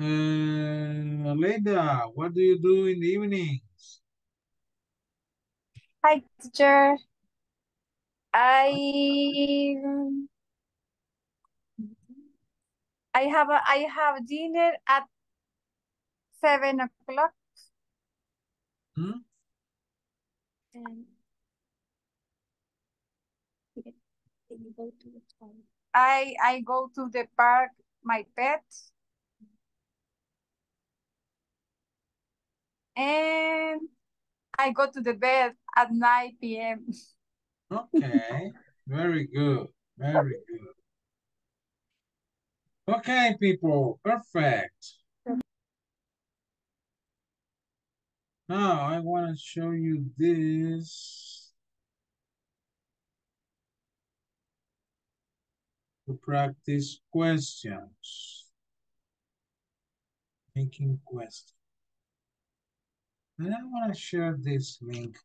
Uh, Leda, what do you do in the evenings? Hi, teacher. I I have a, I have dinner at seven o'clock. Hmm? And I I go to the park, my pet. And I go to the bed at 9 p.m. Okay, very good, very good. Okay, people, perfect. Now I want to show you this to practice questions. Making questions. And I want to share this link.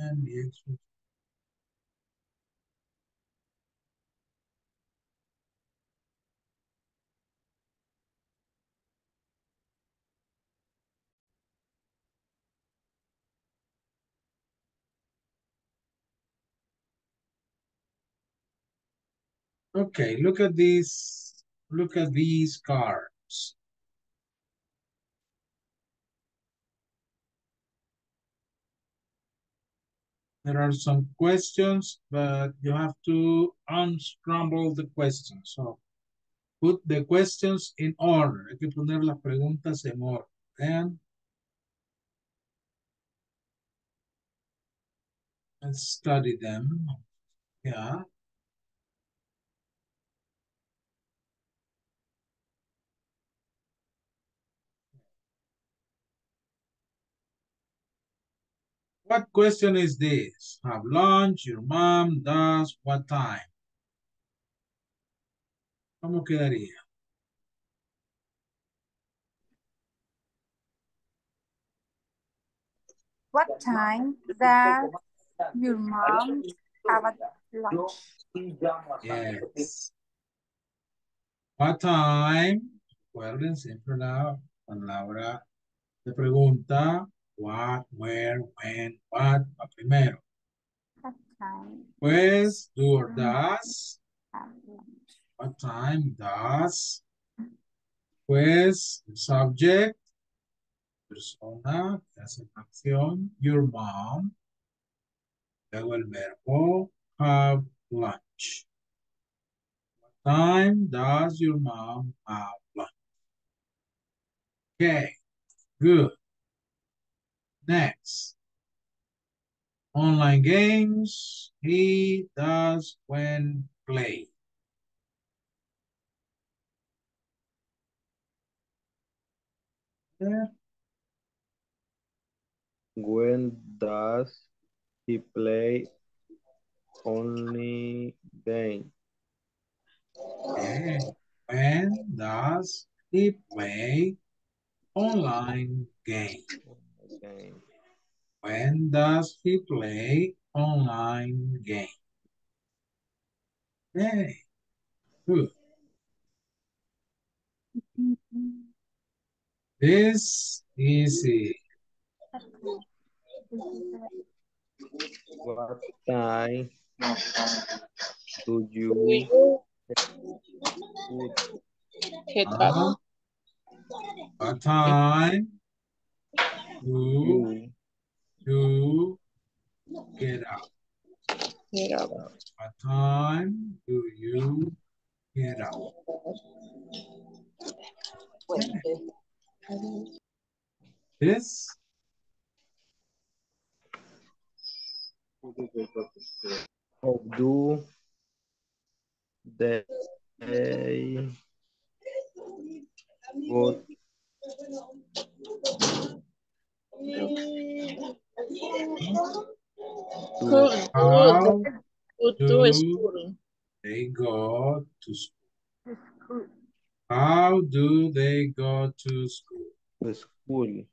and dx Okay, look at these. look at these cards. There are some questions, but you have to unscramble the questions. So put the questions in order. Hay que poner las preguntas en orden. Vean. Let's study them. Yeah. What question is this? Have lunch, your mom does, what time? ¿Cómo quedaría? What time does your mom have at lunch? Yes. What time? Recuerden siempre la palabra de pregunta. What, where, when, what, va primero. Time Pues, do or does. What time does? Pues, el subject. Persona que hace la acción. Your mom. Luego el verbo have lunch. What time does your mom have lunch? Okay, good. Next. Online games, he does when play. There. When does he play only game? Okay. When does he play online game? Game. When does he play online game? Hey, good. This is it. What time do you put Get up. Uh, what time do you you get up? Get up. What time do you get up? This how do they go Could to how to do school. they go to school? School. How do they go to school? the school?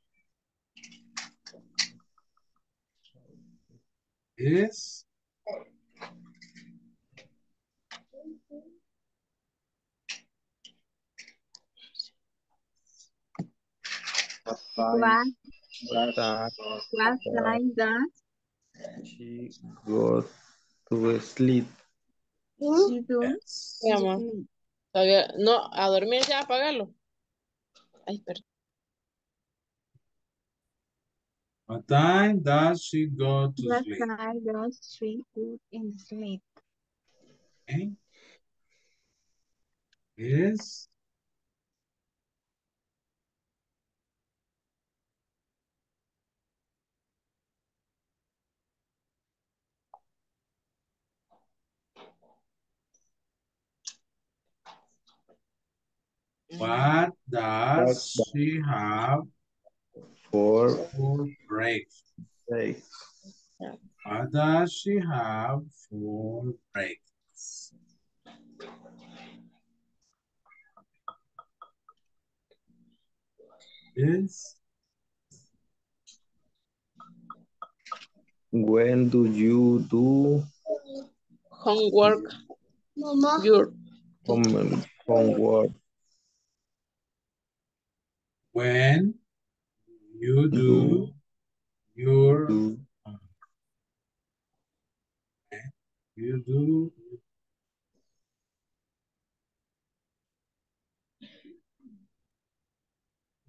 This What What, What time what time does she go to sleep? she do? yes. Mi amor. Todavía, no, a dormir ya, apágalo. Ay, perdón. What time does she go to What sleep? time does she go and sleep? Okay. Yes. What does What she have for for breakfast? day? What does she have for breakfast? Yes. When do you do Homework. Mamá. Your homework? when you do your you do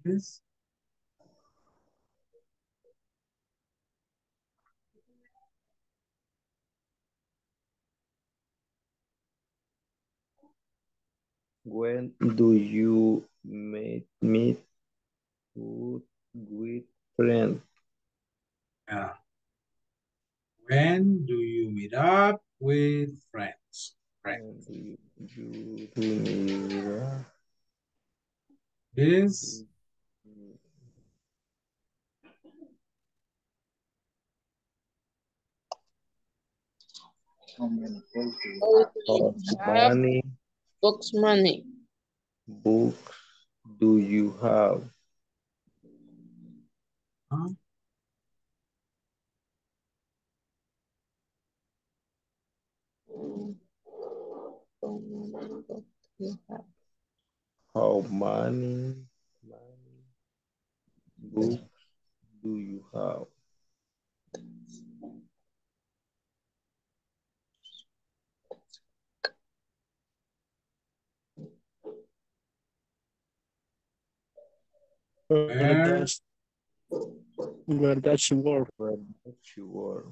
this. When do you meet meet with, with friends? Yeah. When do you meet up with friends? When do you, you meet up? This How many days do you have? do How you have many books money? books do you have? Huh? You How many, many books do you have? Where? Verdade. Verdade, work. Where did you work?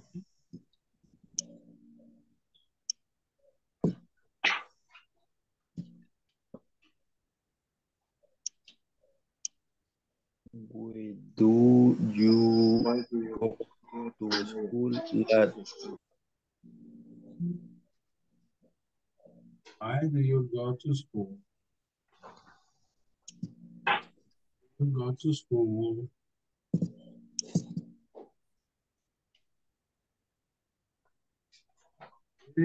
Where do you Why do you go go to to school school? lad? Why do you go to school? You go to school. How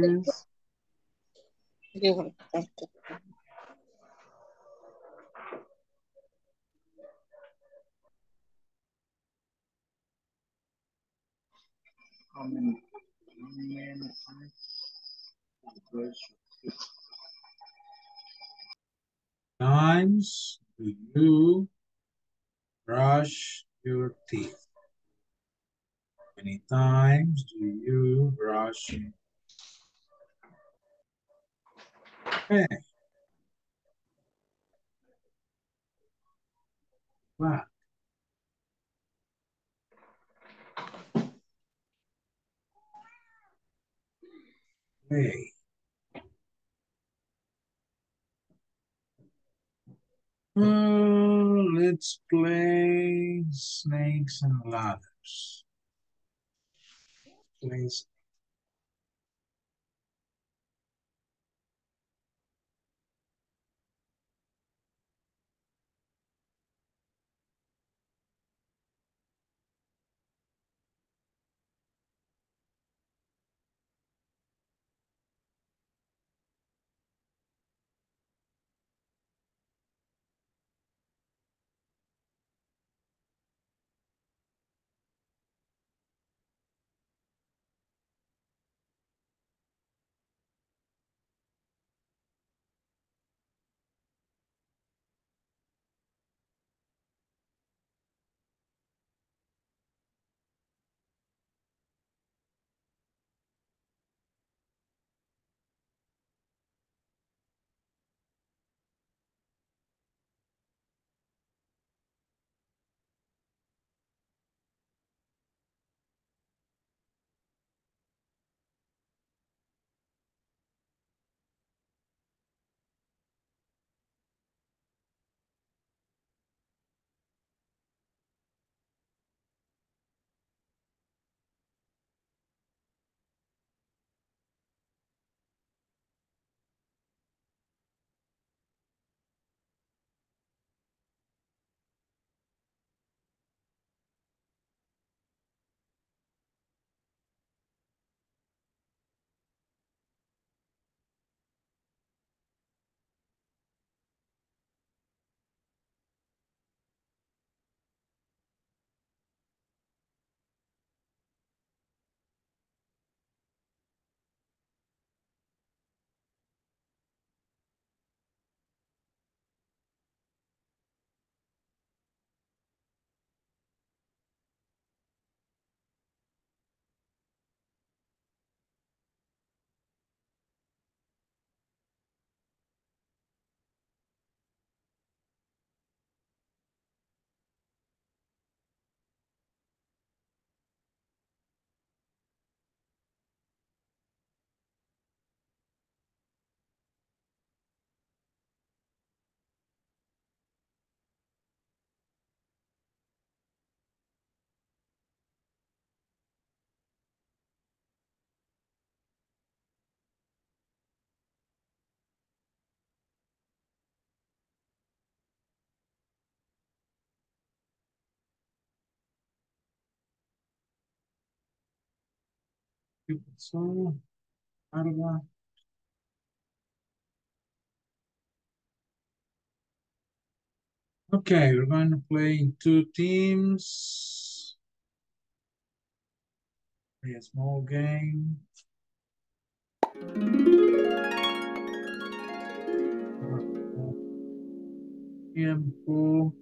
many, how times do you brush your teeth? your teeth? Many times do you brush? Wow. Okay. Uh, let's play snakes and ladders. Please. ¿Qué pasó? Arba. Okay, we're going to play in two teams. Play a small game. Tiempo.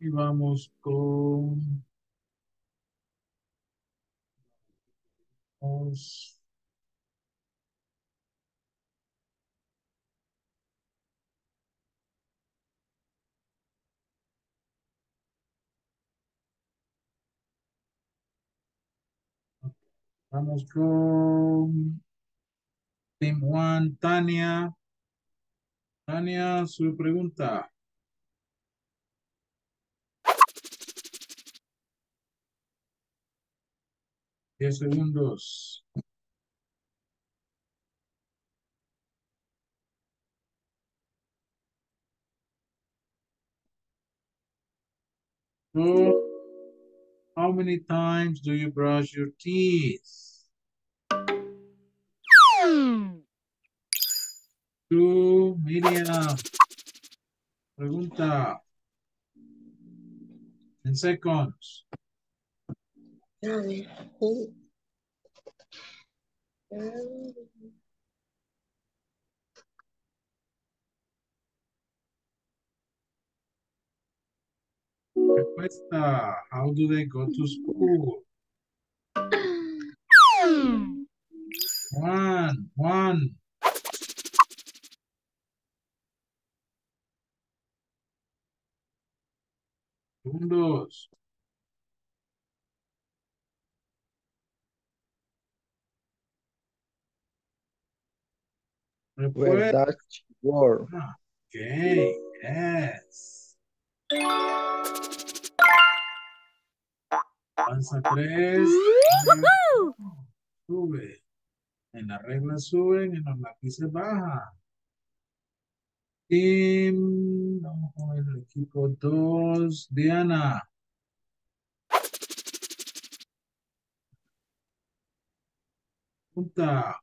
Y vamos con... Vamos. Con Team One, Tania. Tania, su pregunta. Diez segundos. So, how many times do you brush your teeth? Two, Miriam. Pregunta. In seconds. Respuesta. How do they go to school? One, one. Segundos. Respuesta. does work? Okay, yes. Avanza tres. Sube. En la regla suben, en los lápices baja. Team, vamos con el equipo 2. Diana. Punta.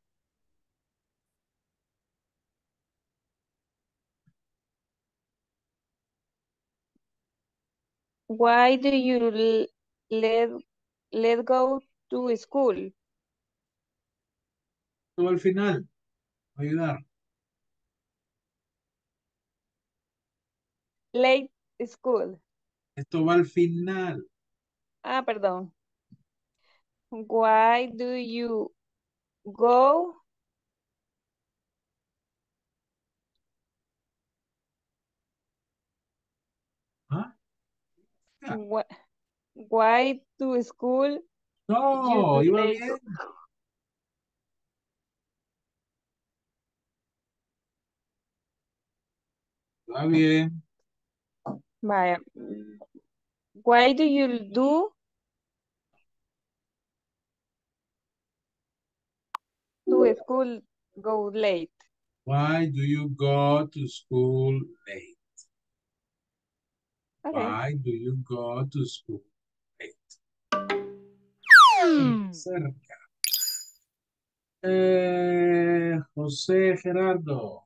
Why do you let let go to school? Todo al final. Ayudar. Late school. Esto va al final. Ah, perdón. Why do you go why, why to school No, you iba bien. Va bien. Vaya. Why do you do to school go late? Why do you go to school late? Okay. Why do you go to school late? Cerca. Eh, José Gerardo.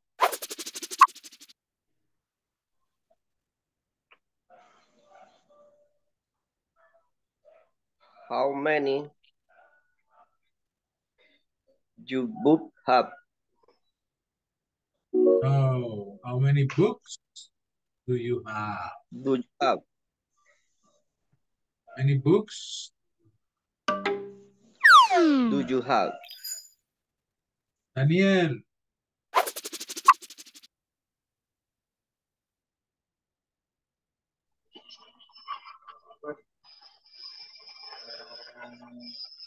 How many you book have? Oh, how many books do you have? Do you have? Many books? Do you have? Daniel.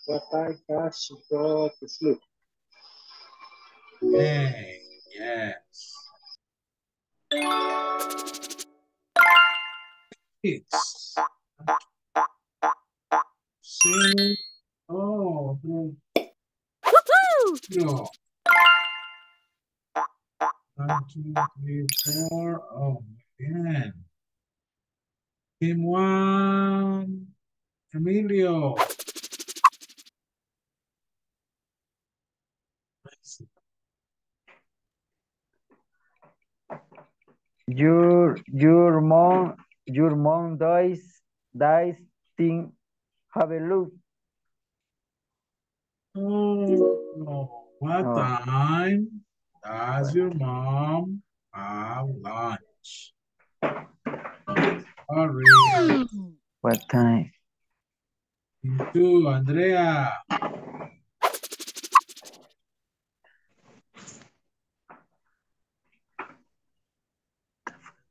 What does she go to sleep? Okay, yes. Six. Oh. No. One, two, three, four. Oh, man. Team one. Emilio. Your your mom your mom does does think have a look. Oh, oh, what Oh. time does your mom have lunch? Sorry. What time? Tú, Andrea.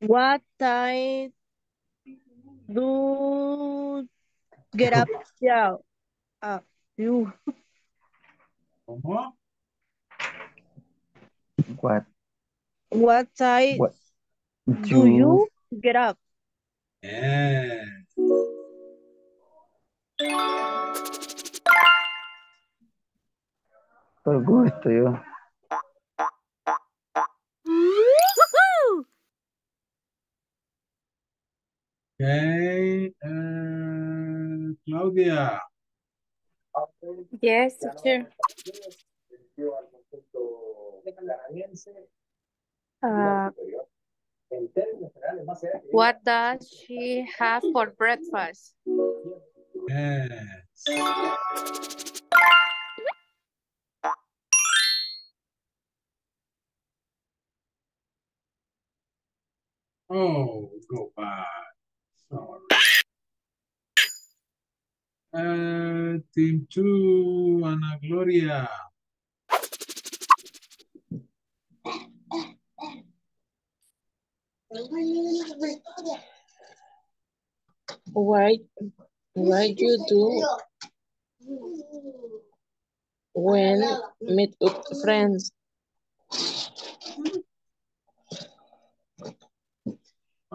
What time do get up? Yeah. Uh, you. ¿Cómo? What What time what do you get up? Yes. por gusto yo. Okay. Uh, Claudia. Yes, teacher. Uh, what does she have for breakfast? Yes. Oh, go back. Uh, team two, Ana Gloria. Why, why you do when meet up friends?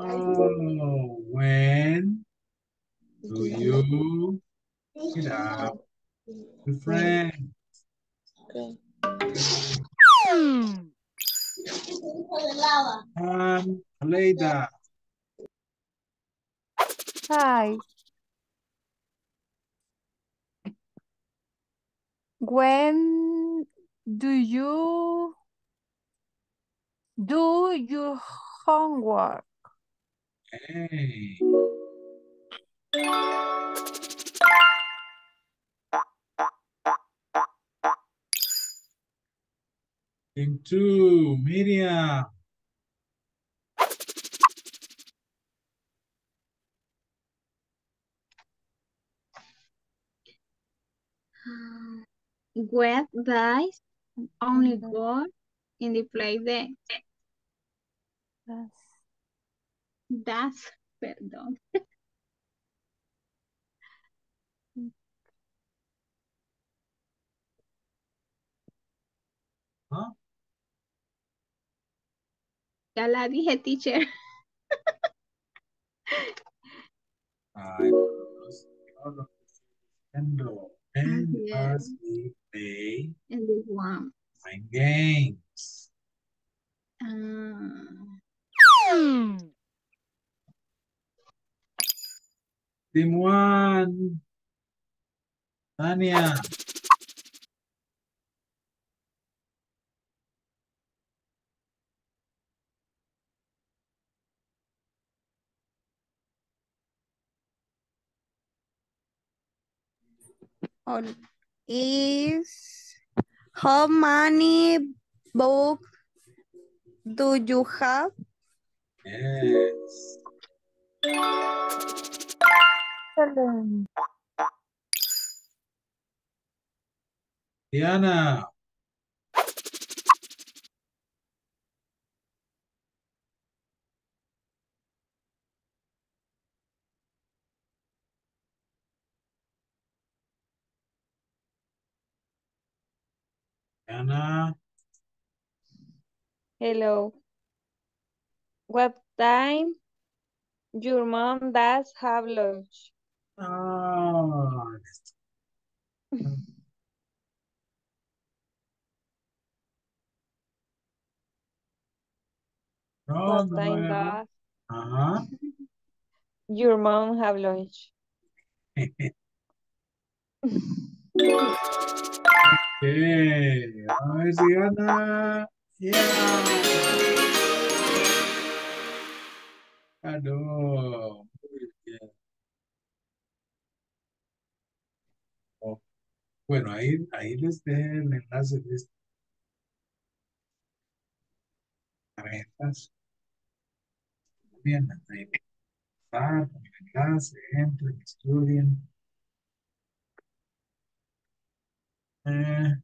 Oh, when do you meet up with friends? Um, Aleida. Hi. When do you do your homework? Hey. Team two, Miriam. Where dice only go in the play day. Das, perdón. ¿Ah? Ya la dije, teacher. Ay, pues, no lo. And Yes. as we play And the one. mind games. Ah, Team one. Tania. On is how many books do you have? Yes. Diana. Diana. Hello. What time your mom does have lunch? Ah, What time no. does Ajá. your mom have lunch? Okay, a ver si gana. Yeah. Ah, Bueno, ahí, ahí les dejé el enlace de estas tarjetas. Bien, ahí con el enlace, entren, estudien. Eh,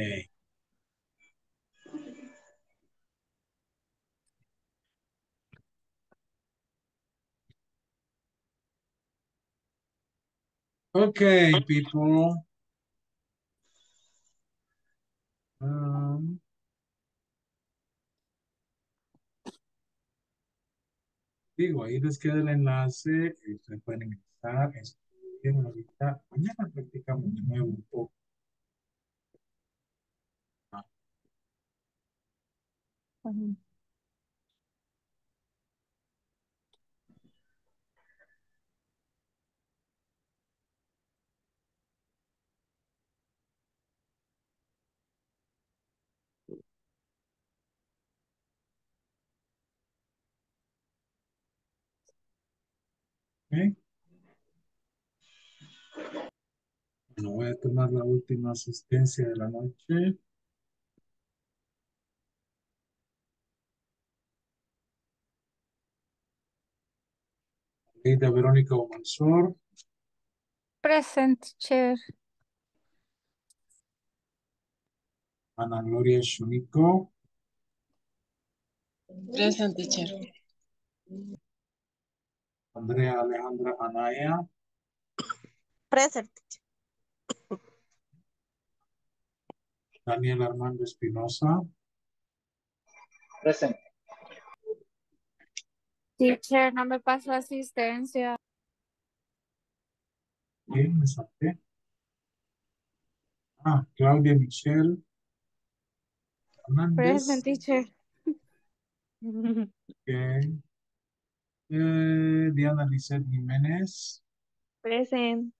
eh. Okay, people. Um, digo, ahí les queda el enlace. Ustedes pueden ingresar. estudien ahorita. Mañana practicamos de nuevo un poco. Bueno, voy a tomar la última asistencia de la noche. Verónica Omansor, Present, chair. Ana Gloria Shuniko, Present teacher. Andrea Alejandra Anaya, Present. Daniel Armando Espinosa, Present. Teacher, no me pasó asistencia. ¿quién me salté? Ah, Claudia Michelle Hernández, Present, teacher. ok. Eh, Diana Lizeth Jiménez, Present.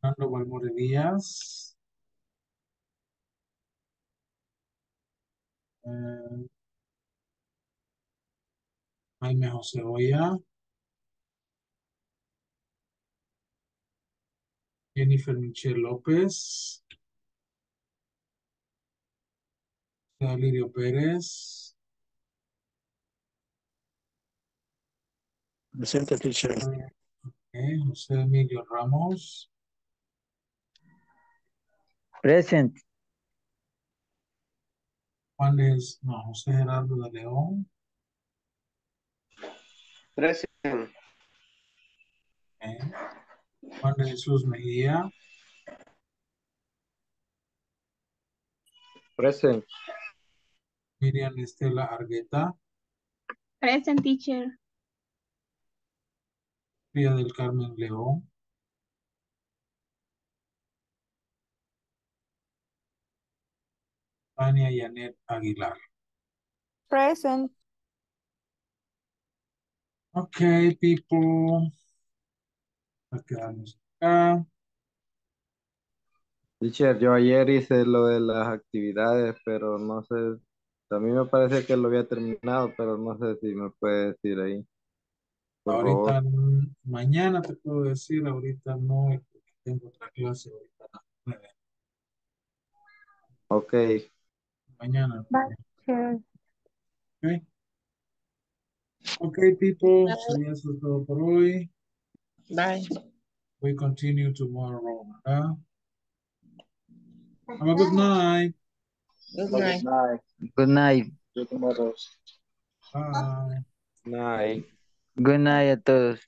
Fernando Balmore Díaz, eh, Jaime José Oya, Jennifer Michelle López, José Lirio Pérez, Presente, teacher. eh, José Emilio Ramos, Present. Juan de, no, José Gerardo de León, Present. eh, Juan de Jesús Mejía, Present. Miriam Estela Argueta, Present teacher. María del Carmen León, Tania Yanet Aguilar. Present. Ok, people. Quedamos acá. Teacher, yo ayer hice lo de las actividades, pero no sé, a mí me parece que lo había terminado, pero no sé si me puede decir ahí, por favor. Ahorita, mm, mañana te puedo decir, ahorita no, porque tengo otra clase ahorita a las nueve. Ok, Mañana. Bye, chair. Ok. Ok, people. Sería eso todo por hoy. Bye. We continue tomorrow, ¿verdad? Have a good night. Good night. Good night. night. Good night. See you. Bye. night. Good night a todos.